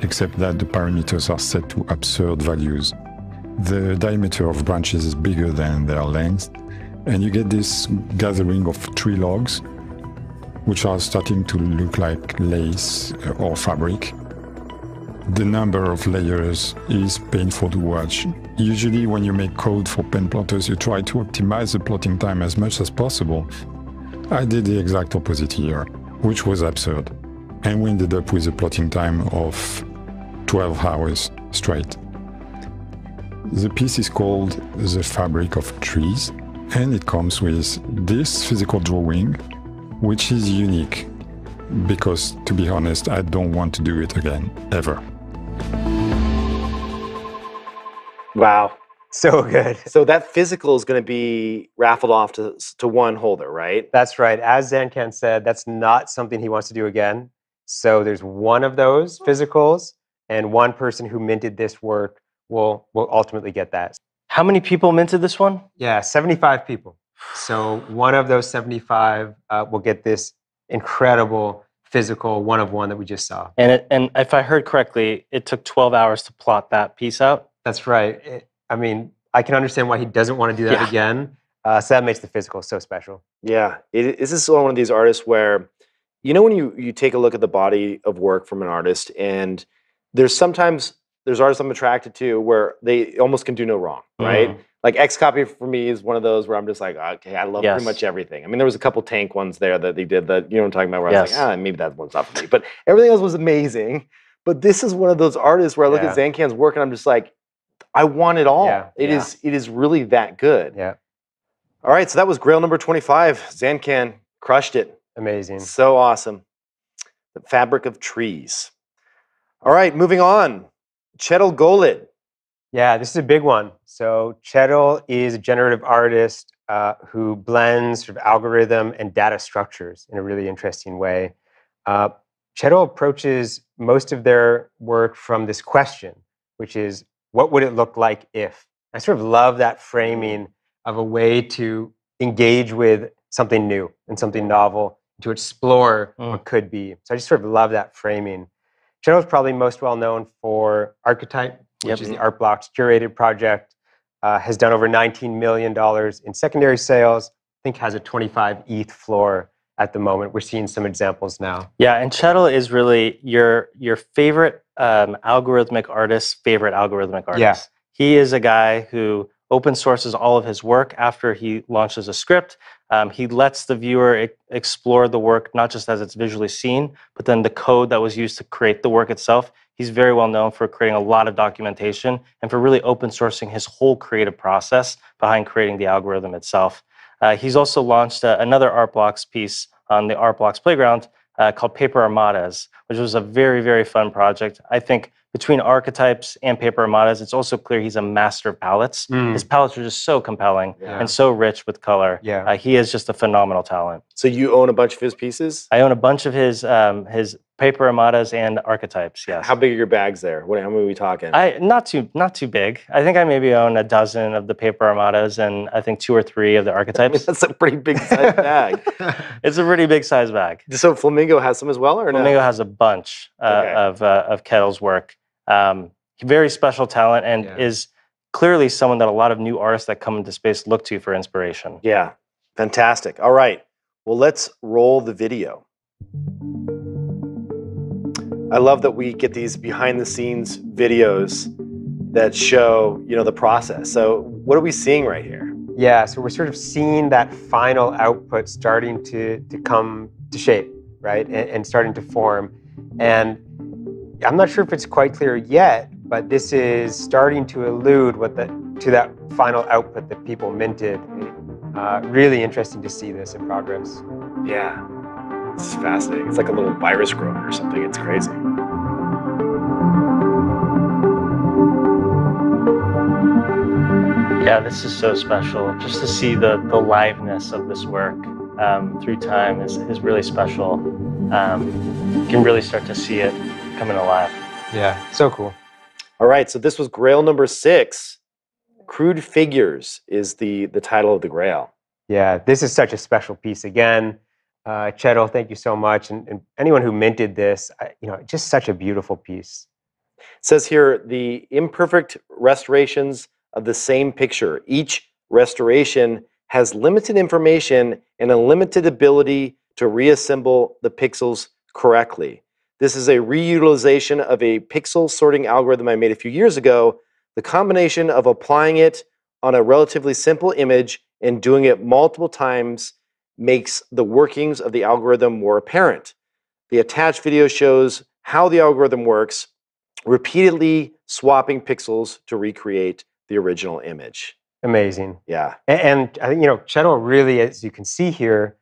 except that the parameters are set to absurd values. The diameter of branches is bigger than their length, and you get this gathering of tree logs, which are starting to look like lace or fabric. The number of layers is painful to watch. Usually when you make code for pen plotters, you try to optimize the plotting time as much as possible. I did the exact opposite here, which was absurd. And we ended up with a plotting time of 12 hours straight. The piece is called The Fabric of Trees, and it comes with this physical drawing, which is unique because, to be honest, I don't want to do it again, ever. Wow. So good. So that physical is going to be raffled off to, to one holder, right? That's right. As Zancan said, that's not something he wants to do again. So there's one of those physicals, and one person who minted this work will will ultimately get that. How many people minted this one? Yeah, 75 people. So one of those 75 uh, will get this incredible physical one of one that we just saw. And it, and if I heard correctly, it took 12 hours to plot that piece out. That's right. It, I mean, I can understand why he doesn't want to do that Yeah. again. Uh, so that makes the physical so special. Yeah. It, this is one of these artists where, you know, when you, you take a look at the body of work from an artist, and there's sometimes there's artists I'm attracted to where they almost can do no wrong, right? Mhm. Like XCOPY for me is one of those where I'm just like, okay, I love Yes. pretty much everything. I mean, there was a couple tank ones there that they did that, you know what I'm talking about, where I was like, ah, maybe that one's not for me. But everything else was amazing. But this is one of those artists where I look at Zancan's work and I'm just like, I want it all. Yeah, It yeah. is it is really that good. Yeah, All right, so that was Grail number 25. Zancan crushed it. amazing. So awesome. The fabric of trees. All right, moving on. Kjetil Golid. Yeah, this is a big one. So Kjetil is a generative artist uh, who blends sort of algorithm and data structures in a really interesting way. Uh, approaches most of their work from this question, which is, what would it look like if? I sort of love that framing of a way to engage with something new and something novel, to explore Mm. what could be. So I just sort of love that framing. Kjetil is probably most well known for Archetype, which Yep. is the Art Blocks curated project, uh, has done over $19 million in secondary sales, I think has a 25 ETH floor at the moment. We're seeing some examples now. Yeah, and Kjetil is really your your favorite um, algorithmic artist's favorite algorithmic artist. Yeah. He is a guy who open sources all of his work after he launches a script. Um, he lets the viewer e- explore the work not just as it's visually seen, but then the code that was used to create the work itself. He's very well known for creating a lot of documentation and for really open sourcing his whole creative process behind creating the algorithm itself. Uh, he's also launched uh, another Art Blocks piece on the Art Blocks Playground uh, called Paper Armadas, which was a very, very fun project. I think between archetypes and paper armadas, it's also clear he's a master of palettes. Mm. His palettes are just so compelling Yeah. and so rich with color. Yeah. Uh, he is just a phenomenal talent. So you own a bunch of his pieces? I own a bunch of his um, his paper armadas and archetypes. Yes. How big are your bags there? What, how many are we talking? I not too not too big. I think I maybe own a dozen of the paper armadas and I think two or three of the I mean, archetypes. that's a pretty big size bag. it's a pretty big size bag. So Flamingo has some as well, or no? Flamingo has a bunch uh, Okay. of uh, of Kjetil's work. Um, very special talent and Yeah. is clearly someone that a lot of new artists that come into space look to for inspiration. Yeah, fantastic. All right, well, let's roll the video. I love that we get these behind the scenes videos that show, you know, the process. So, what are we seeing right here? Yeah, so we're sort of seeing that final output starting to, to come to shape, right? And, and starting to form. And I'm not sure if it's quite clear yet, but this is starting to allude what the, to that final output that people minted. Uh, really interesting to see this in progress. Yeah, it's fascinating. It's like a little virus growing or something. It's crazy. Yeah, this is so special. Just to see the the liveness of this work um, through time is, is really special. Um, you can really start to see it coming alive. Yeah, so cool. All right, so this was Grail number six. Crude Figures is the the title of the Grail. Yeah, this is such a special piece. Again, uh, Kjetil, thank you so much. And, and anyone who minted this, I, you know, just such a beautiful piece. It says here the imperfect restorations of the same picture. Each restoration has limited information and a limited ability to reassemble the pixels correctly. This is a reutilization of a pixel sorting algorithm I made a few years ago. The combination of applying it on a relatively simple image and doing it multiple times makes the workings of the algorithm more apparent. The attached video shows how the algorithm works, repeatedly swapping pixels to recreate the original image. Amazing. Yeah. A- And, I think, you know, Kjetil really, as you can see here,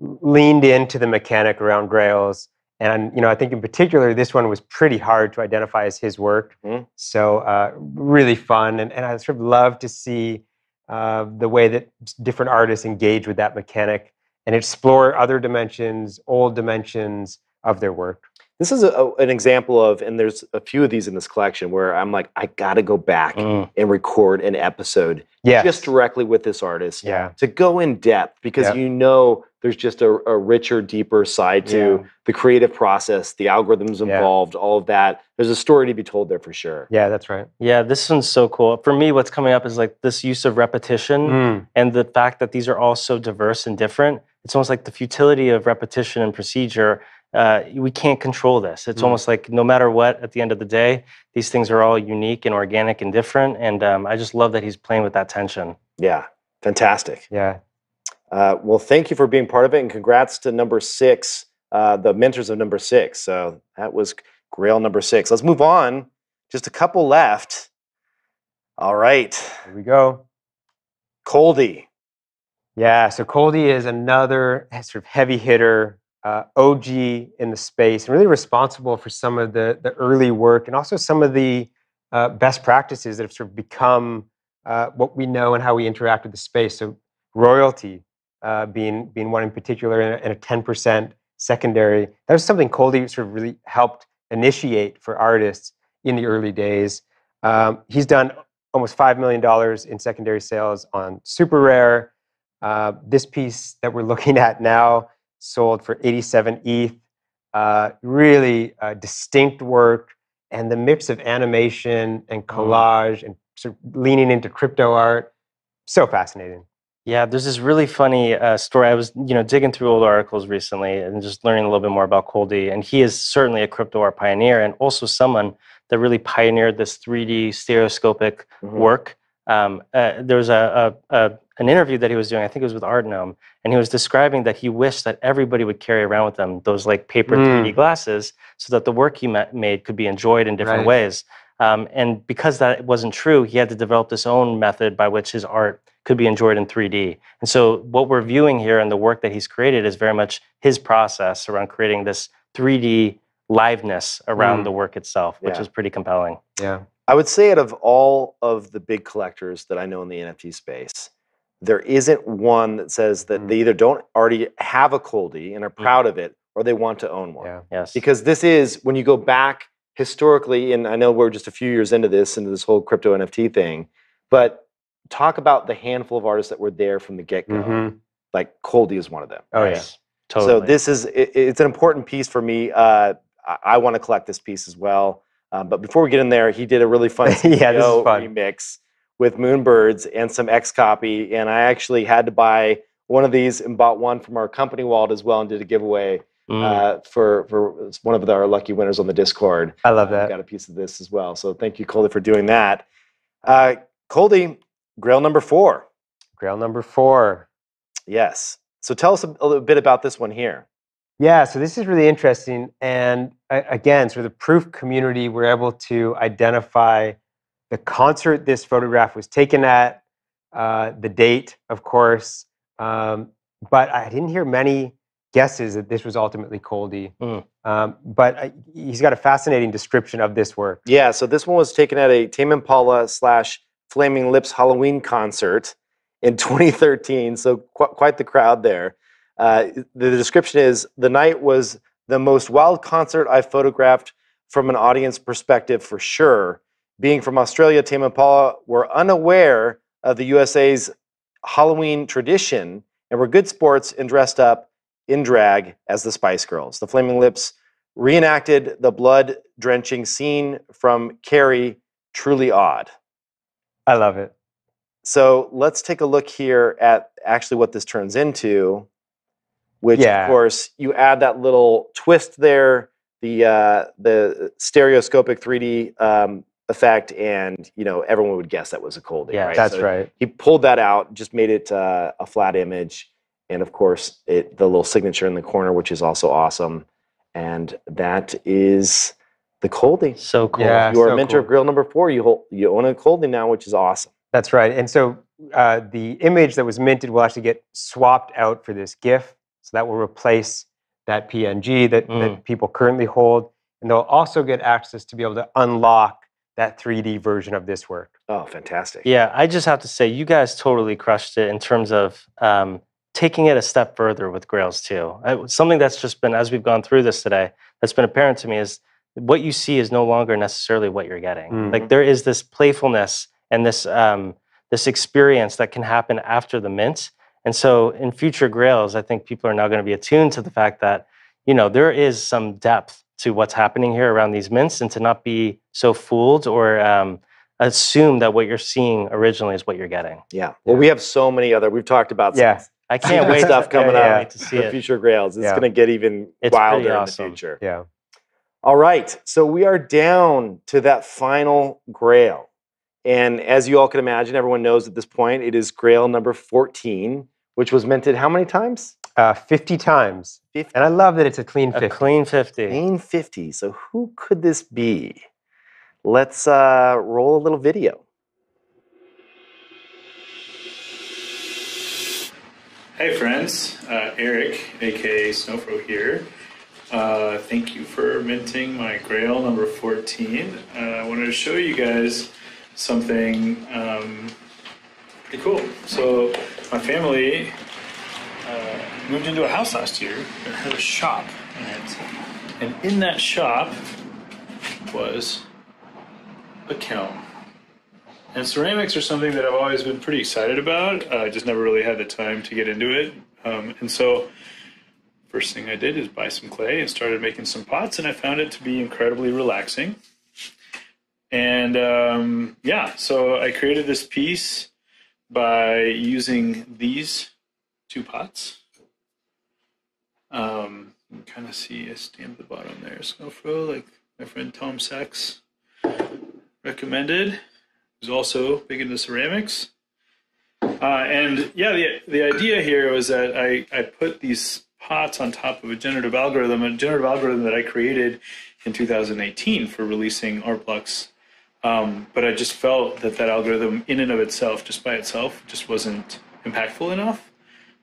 leaned into the mechanic around Grails. And, you know, I think in particular, this one was pretty hard to identify as his work. Mhm. So, uh, really fun. And, and I sort of love to see uh, the way that different artists engage with that mechanic and explore other dimensions, old dimensions of their work. This is a, an example of, and there's a few of these in this collection where I'm like, I gotta go back Mm. and record an episode Yes. just directly with this artist Yeah. to go in depth because Yep. you know there's just a, a richer, deeper side to Yeah. the creative process, the algorithms Yeah. involved, all of that. There's a story to be told there for sure. Yeah, that's right. Yeah, this one's so cool. For me, what's coming up is like this use of repetition Mm. and the fact that these are all so diverse and different. It's almost like the futility of repetition and procedure. Uh, we can't control this. It's Mm. almost like no matter what, at the end of the day, these things are all unique and organic and different. And um, I just love that he's playing with that tension. Yeah, fantastic. Yeah. Uh, well, thank you for being part of it, and congrats to number six, uh, the mentors of number six. So that was Grail number six. Let's move on. Just a couple left. All right, Here we go. Coldie. Yeah, so Coldie is another sort of heavy hitter, uh, OG in the space, and really responsible for some of the, the early work and also some of the uh, best practices that have sort of become uh, what we know and how we interact with the space. So royalty uh, being being one in particular, and a, 10% secondary. That was something Coldie sort of really helped initiate for artists in the early days. Um, he's done almost $5 million in secondary sales on SuperRare. Uh, this piece that we're looking at now sold for 87 ETH. Uh, really uh, distinct work, and the mix of animation and collage and sort of leaning into crypto art. So fascinating. Yeah, there's this really funny uh, story. I was, you know, digging through old articles recently and just learning a little bit more about Coldie. And he is certainly a crypto art pioneer and also someone that really pioneered this 3D stereoscopic Mhm. work. Um, uh, there was a, a, a an interview that he was doing. I think it was with Artnome, and he was describing that he wished that everybody would carry around with them those like paper Mm. 3D glasses, so that the work he ma- made could be enjoyed in different Right. ways. Um, and because that wasn't true, he had to develop this own method by which his art could be enjoyed in 3D. And so, what we're viewing here and the work that he's created is very much his process around creating this 3D liveness around Mm. the work itself, which Yeah. is pretty compelling. Yeah. I would say out of all of the big collectors that I know in the NFT space, there isn't one that says that Mm. they either don't already have a Coldie and are Mm. proud of it, or they want to own one. Yeah. Yes. Because this is when you go back historically, and I know we're just a few years into this, into this whole crypto NFT thing, but talk about the handful of artists that were there from the get go. Mhm. Like Coldie is one of them. Oh yeah. Yes, Totally. So this is it, it's an important piece for me. Uh, I, I want to collect this piece as well. Um, but before we get in there, he did a really fun Yeah, this is fun. remix with Moonbirds and some XCOPY, and I actually had to buy one of these and bought one from our company wallet as well, and did a giveaway Mm. uh, for for one of the, our lucky winners on the Discord. I love Uh, that. got a piece of this as well. So thank you, Coldie, for doing that. Uh, Coldie, Grail number four. Grail number four. Yes. So tell us a, little bit about this one here. Yeah, so this is really interesting. And uh, again, sort of the proof community were able to identify the concert this photograph was taken at, uh, the date, of course. Um, but I didn't hear many guesses that this was ultimately Coldie. Mm. Um, but uh, he's got a fascinating description of this work. Yeah, so this one was taken at a Tame Impala slash Flaming Lips Halloween concert in 2013. So qu- quite the crowd there. Uh, the description is the night was the most wild concert I photographed from an audience perspective for sure. Being from Australia, Tame Impala were unaware of the USA's Halloween tradition and were good sports and dressed up in drag as the Spice Girls. The Flaming Lips reenacted the blood drenching scene from Carrie, truly odd. I love it. So let's take a look here at actually what this turns into, which Yeah. of course you add that little twist there, the uh, the stereoscopic 3D um, effect, and you know everyone would guess that was a cold Yeah, right? That's So right. He pulled that out, just made it uh, a flat image, and of course it the little signature in the corner, which is also awesome, and that is the Coldie. so cool. Yeah. You are so a mentor of cool. Grail number four. You hold, you own a Coldie now, which is awesome. That's right. And so uh, the image that was minted will actually get swapped out for this GIF. So that will replace that PNG that, Mm. that people currently hold. And they'll also get access to be able to unlock that 3D version of this work. Oh, fantastic! Yeah, I just have to say, you guys totally crushed it in terms of um, taking it a step further with Grails too. I, something that's just been, as we've gone through this today, that's been apparent to me is what you see is no longer necessarily what you're getting. Mhm. Like there is this playfulness and this um, this experience that can happen after the mint. And so in future Grails, I think people are now going to be attuned to the fact that you know there is some depth to what's happening here around these mints, and to not be so fooled or um, assume that what you're seeing originally is what you're getting. Yeah. Well, we have so many other. We've talked about Yeah. some I can't wait stuff coming can't up. wait to see the it. future Grails. It's Yeah. going to get even It's wilder pretty in the future. Yeah. All right. So we are down to that final Grail. And as you all can imagine, everyone knows at this point, it is Grail number 14, which was minted how many times? Uh, 50 times. 50. And I love that it's a clean 50. A 50. clean 50. Clean 50. So who could this be? Let's uh, roll a little video. Hey friends, uh, Eric, aka Snowfro here. Uh, thank you for minting my Grail number 14. Uh, I wanted to show you guys something um, pretty cool. So, my family uh, moved into a house last year that had a shop in it. And in that shop was a kiln. And ceramics are something that I've always been pretty excited about. Uh, I just never really had the time to get into it. Um, and so, first thing I did is buy some clay and started making some pots, and I found it to be incredibly relaxing. And um, yeah, so I created this piece by using these two pots. Um, you can kind of see a stamp at the bottom there, Snowfro, like my friend Tom Sachs recommended who's also big into ceramics. Uh, and yeah, the, the idea here was that I, I put these pots on top of a generative algorithm, a generative algorithm that I created in 2018 for releasing Artblocks. Um, but I just felt that that algorithm, in and of itself, just by itself, just wasn't impactful enough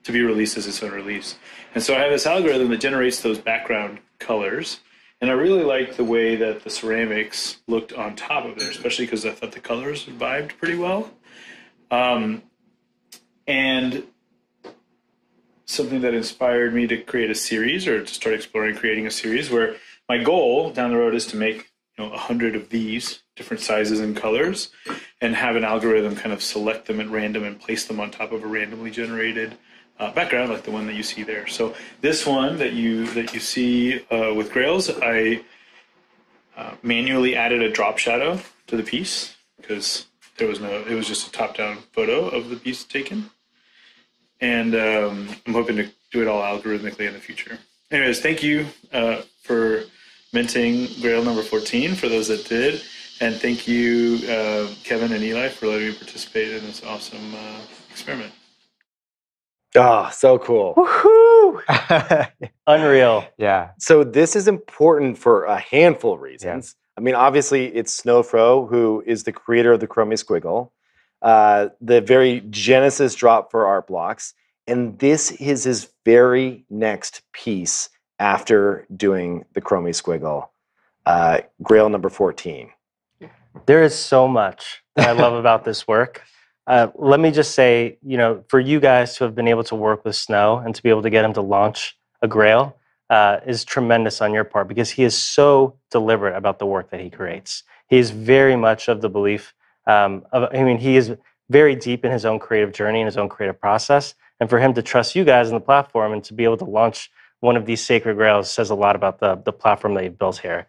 to be released as its own release. And so I have this algorithm that generates those background colors, And I really liked the way that the ceramics looked on top of there, especially because I thought the colors vibed pretty well. Um, and something that inspired me to create a series or to start exploring creating a series where my goal down the road is to make you know a hundred of these different sizes and colors and have an algorithm kind of select them at random and place them on top of a randomly generated uh, background like the one that you see there. So this one that you that you see uh, with grails i uh, manually added a drop shadow to the piece because there was no it was just a top down photo of the piece taken and um, i'm hoping to do it all algorithmically in the future anyways thank you uh, for minting grail number 14 for those that did and thank you, uh, Kevin and Eli, for letting me participate in this awesome uh, experiment. Oh, so cool. Woohoo! Unreal. yeah. So this is important for a handful of reasons. I mean, obviously, it's Snowfro who is the creator of the Chromie Squiggle, uh, the very Genesis drop for art blocks, and this is his very next piece after doing the Chromie Squiggle, uh, Grail number fourteen. There is so much that I love about this work. Uh, let me just say, you know, for you guys to have been able to work with Snow and to be able to get him to launch a Grail uh, is tremendous on your part because he is so deliberate about the work that he creates. He is very much of the belief. Um, I mean, he is very deep in his own creative journey and his own creative process. And for him to trust you guys on the platform and to be able to launch one of these sacred grails says a lot about the, the platform that you've built here.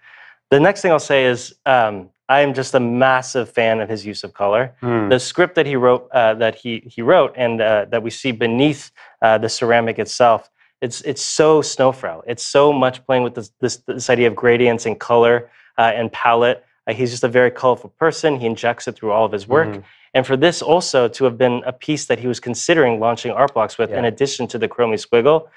The next thing I'll say is um, I am just a massive fan of his use of color. Mm. The script that he wrote, uh, that he he wrote, and uh, that we see beneath uh, the ceramic itself, it's it's so Snowfro. It's so much playing with this this, this idea of gradients and color uh, and palette. Uh, he's just a very colorful person. He injects it through all of his work. Mhm. And for this also to have been a piece that he was considering launching art blocks with, in addition to the Chromie Squiggle,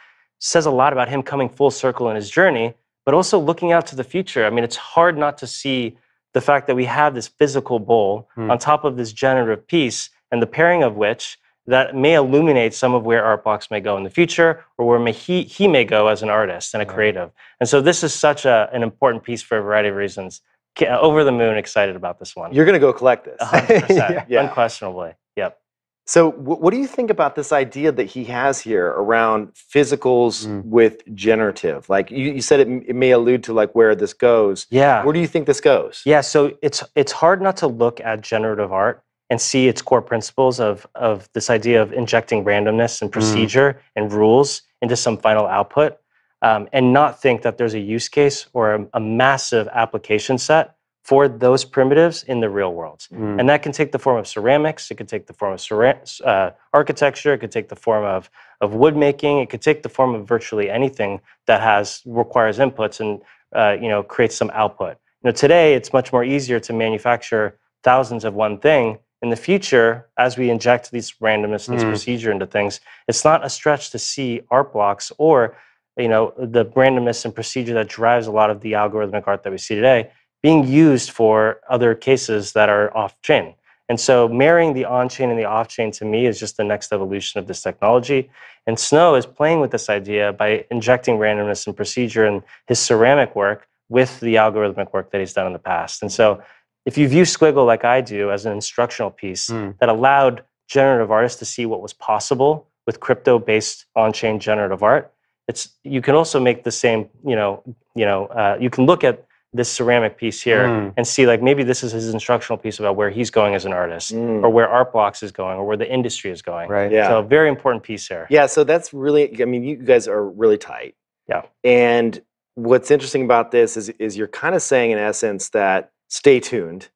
says a lot about him coming full circle in his journey, but also looking out to the future. I mean, it's hard not to see the fact that we have this physical bowl Hmm. on top of this generative piece, and the pairing of which that may illuminate some of where art blocks may go in the future, or where may he, he may go as an artist and a Yeah. creative. And so this is such a, an important piece for a variety of reasons. Ca- Over the moon, excited about this one. You're going to go collect this. Hundred percent, Yeah. unquestionably. Yep. So, wh- what do you think about this idea that he has here around physicals Mm. with generative? Like you, you said, it, it may allude to like where this goes. Yeah. Where do you think this goes? Yeah, so it's it's hard not to look at generative art and see its core principles of of this idea of injecting randomness and procedure and rules into some final output, um, and not think that there's a use case or a, a massive application set for those primitives in the real world. Mm. And that can take the form of ceramics. It could take the form of cera- uh, architecture. It could take the form of of wood making. It could take the form of virtually anything that has requires inputs and uh, you know creates some output. You know, today it's much more easier to manufacture thousands of one thing. In the future, as we inject these randomness and this Mm. procedure into things, it's not a stretch to see art blocks or you know the randomness and procedure that drives a lot of the algorithmic art that we see today being used for other cases that are off chain. And so marrying the on chain and the off chain to me is just the next evolution of this technology. And Snow is playing with this idea by injecting randomness and procedure in his ceramic work with the algorithmic work that he's done in the past. And so if you view Squiggle like I do as an instructional piece Mm. that allowed generative artists to see what was possible with crypto based on chain generative art, it's you can also make the same, you know, you know, uh, you can look at this ceramic piece here Mm. and see like maybe this is his instructional piece about where he's going as an artist Mm. or where art blocks is going or where the industry is going Right. Yeah. so very important piece here Yeah, so that's really, I mean, you guys are really tight. Yeah. And what's interesting about this is, is you're kind of saying, in essence, that stay tuned.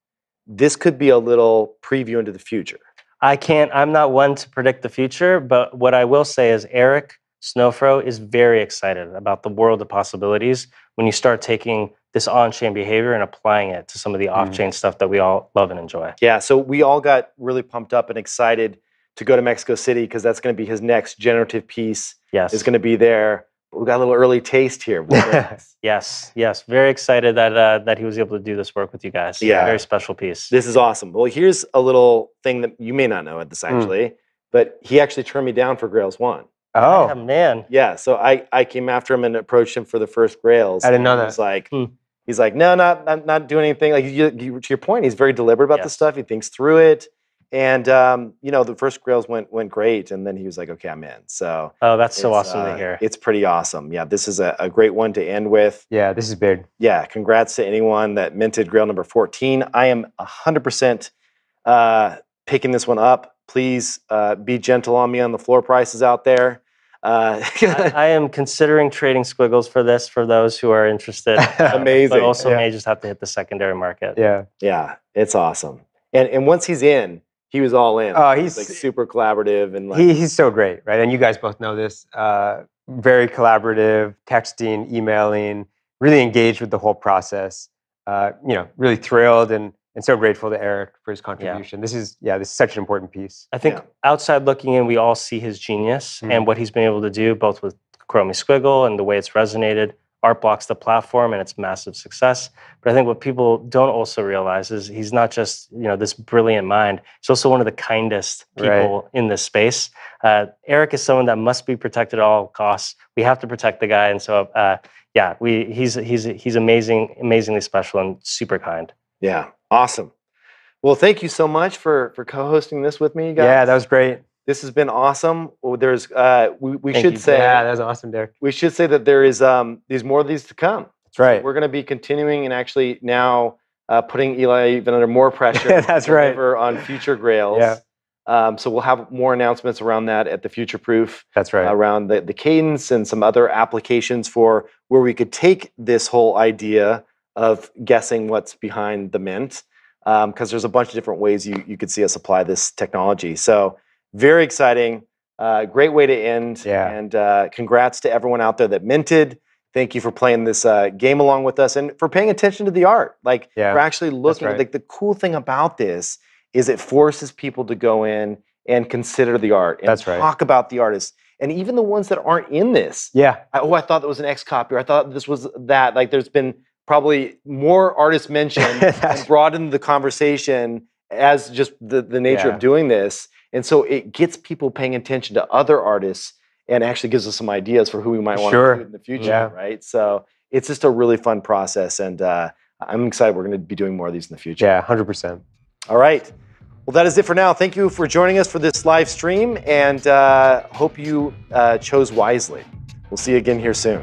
This could be a little preview into the future. i can't i'm not one to predict the future but what i will say is eric snowfro is very excited about the world of possibilities when you start taking this on-chain behavior and applying it to some of the off-chain stuff that we all love and enjoy Yeah, so we all got really pumped up and excited to go to Mexico City because that's going to be his next generative piece. yes Is going to be there. We got a little early taste here. yes yes very excited that uh, that he was able to do this work with you guys Yeah. very special piece this is awesome. Well, here's a little thing that you may not know at this Mm. actually, but he actually turned me down for Grails One. Oh, man. Yeah, so I, I came after him and approached him for the first Grails. I didn't know that. He was like, Hmm. he's like, no, not not, not doing anything. Like you, you, to your point, he's very deliberate about the stuff. He thinks through it, and um, you know, the first Grails went went great, and then he was like, okay, I'm in. So Oh, that's so awesome uh, to hear. It's pretty awesome. Yeah, this is a, a great one to end with. yeah, this is big. Yeah, congrats to anyone that minted Grail number 14. I am 100% uh, picking this one up. Please uh, be gentle on me on the floor prices out there. Uh, I, I am considering trading squiggles for this for those who are interested. uh, Amazing. But also Yeah. may just have to hit the secondary market. Yeah. yeah, it's awesome. And and once he's in, he was all in. Oh, was, he's- like super collaborative and like He, he's so great, right? And you guys both know this. Uh, very collaborative, texting, emailing, really engaged with the whole process. Uh, you know, really thrilled and and so grateful to Eric for his contribution. This is yeah, this is such an important piece. I think Yeah. outside looking in, we all see his genius Mhm. and what he's been able to do, both with Chromie Squiggle and the way it's resonated. Artblocks the platform and its massive success. But I think what people don't also realize is he's not just you know this brilliant mind. He's also one of the kindest Right. people in this space. Uh, Eric is someone that must be protected at all costs. We have to protect the guy, and so uh, yeah, we he's he's he's amazing, amazingly special and super kind. yeah, awesome. Well, thank you so much for for co-hosting this with me, you guys. Yeah, that was great. this has been awesome. Well, There's uh, we, we Thank should you. say yeah, that was awesome, Derek. we should say that there is um, there's more of these to come. That's right. We're going to be continuing and actually now uh, putting Eli even under more pressure. That's right. on future Grails. Yeah. Um, so we'll have more announcements around that at the Future Proof, That's right. around the, the cadence and some other applications for where we could take this whole idea of guessing what's behind the mint. Because there's a bunch of different ways you, you could see us apply this technology. So very exciting. Uh, great way to end. Yeah. And uh, congrats to everyone out there that minted. Thank you for playing this uh, game along with us and for paying attention to the art. Like Yeah, we're actually looking. right. Like the cool thing about this is it forces people to go in and consider the art and That's right. talk about the artists. And even the ones that aren't in this. Yeah. I, oh, I thought that was an XCOPY, or I thought this was that. Like there's been probably more artists mentioned and into the conversation as just the, the nature Yeah. of doing this. And so it gets people paying attention to other artists and actually gives us some ideas for who we might want Sure. to do in the future, Yeah. right? So it's just a really fun process. And uh, I'm excited we're going to be doing more of these in the future. Yeah, 100%. All right. Well, that is it for now. Thank you for joining us for this live stream and uh, hope you uh, chose wisely. We'll see you again here soon.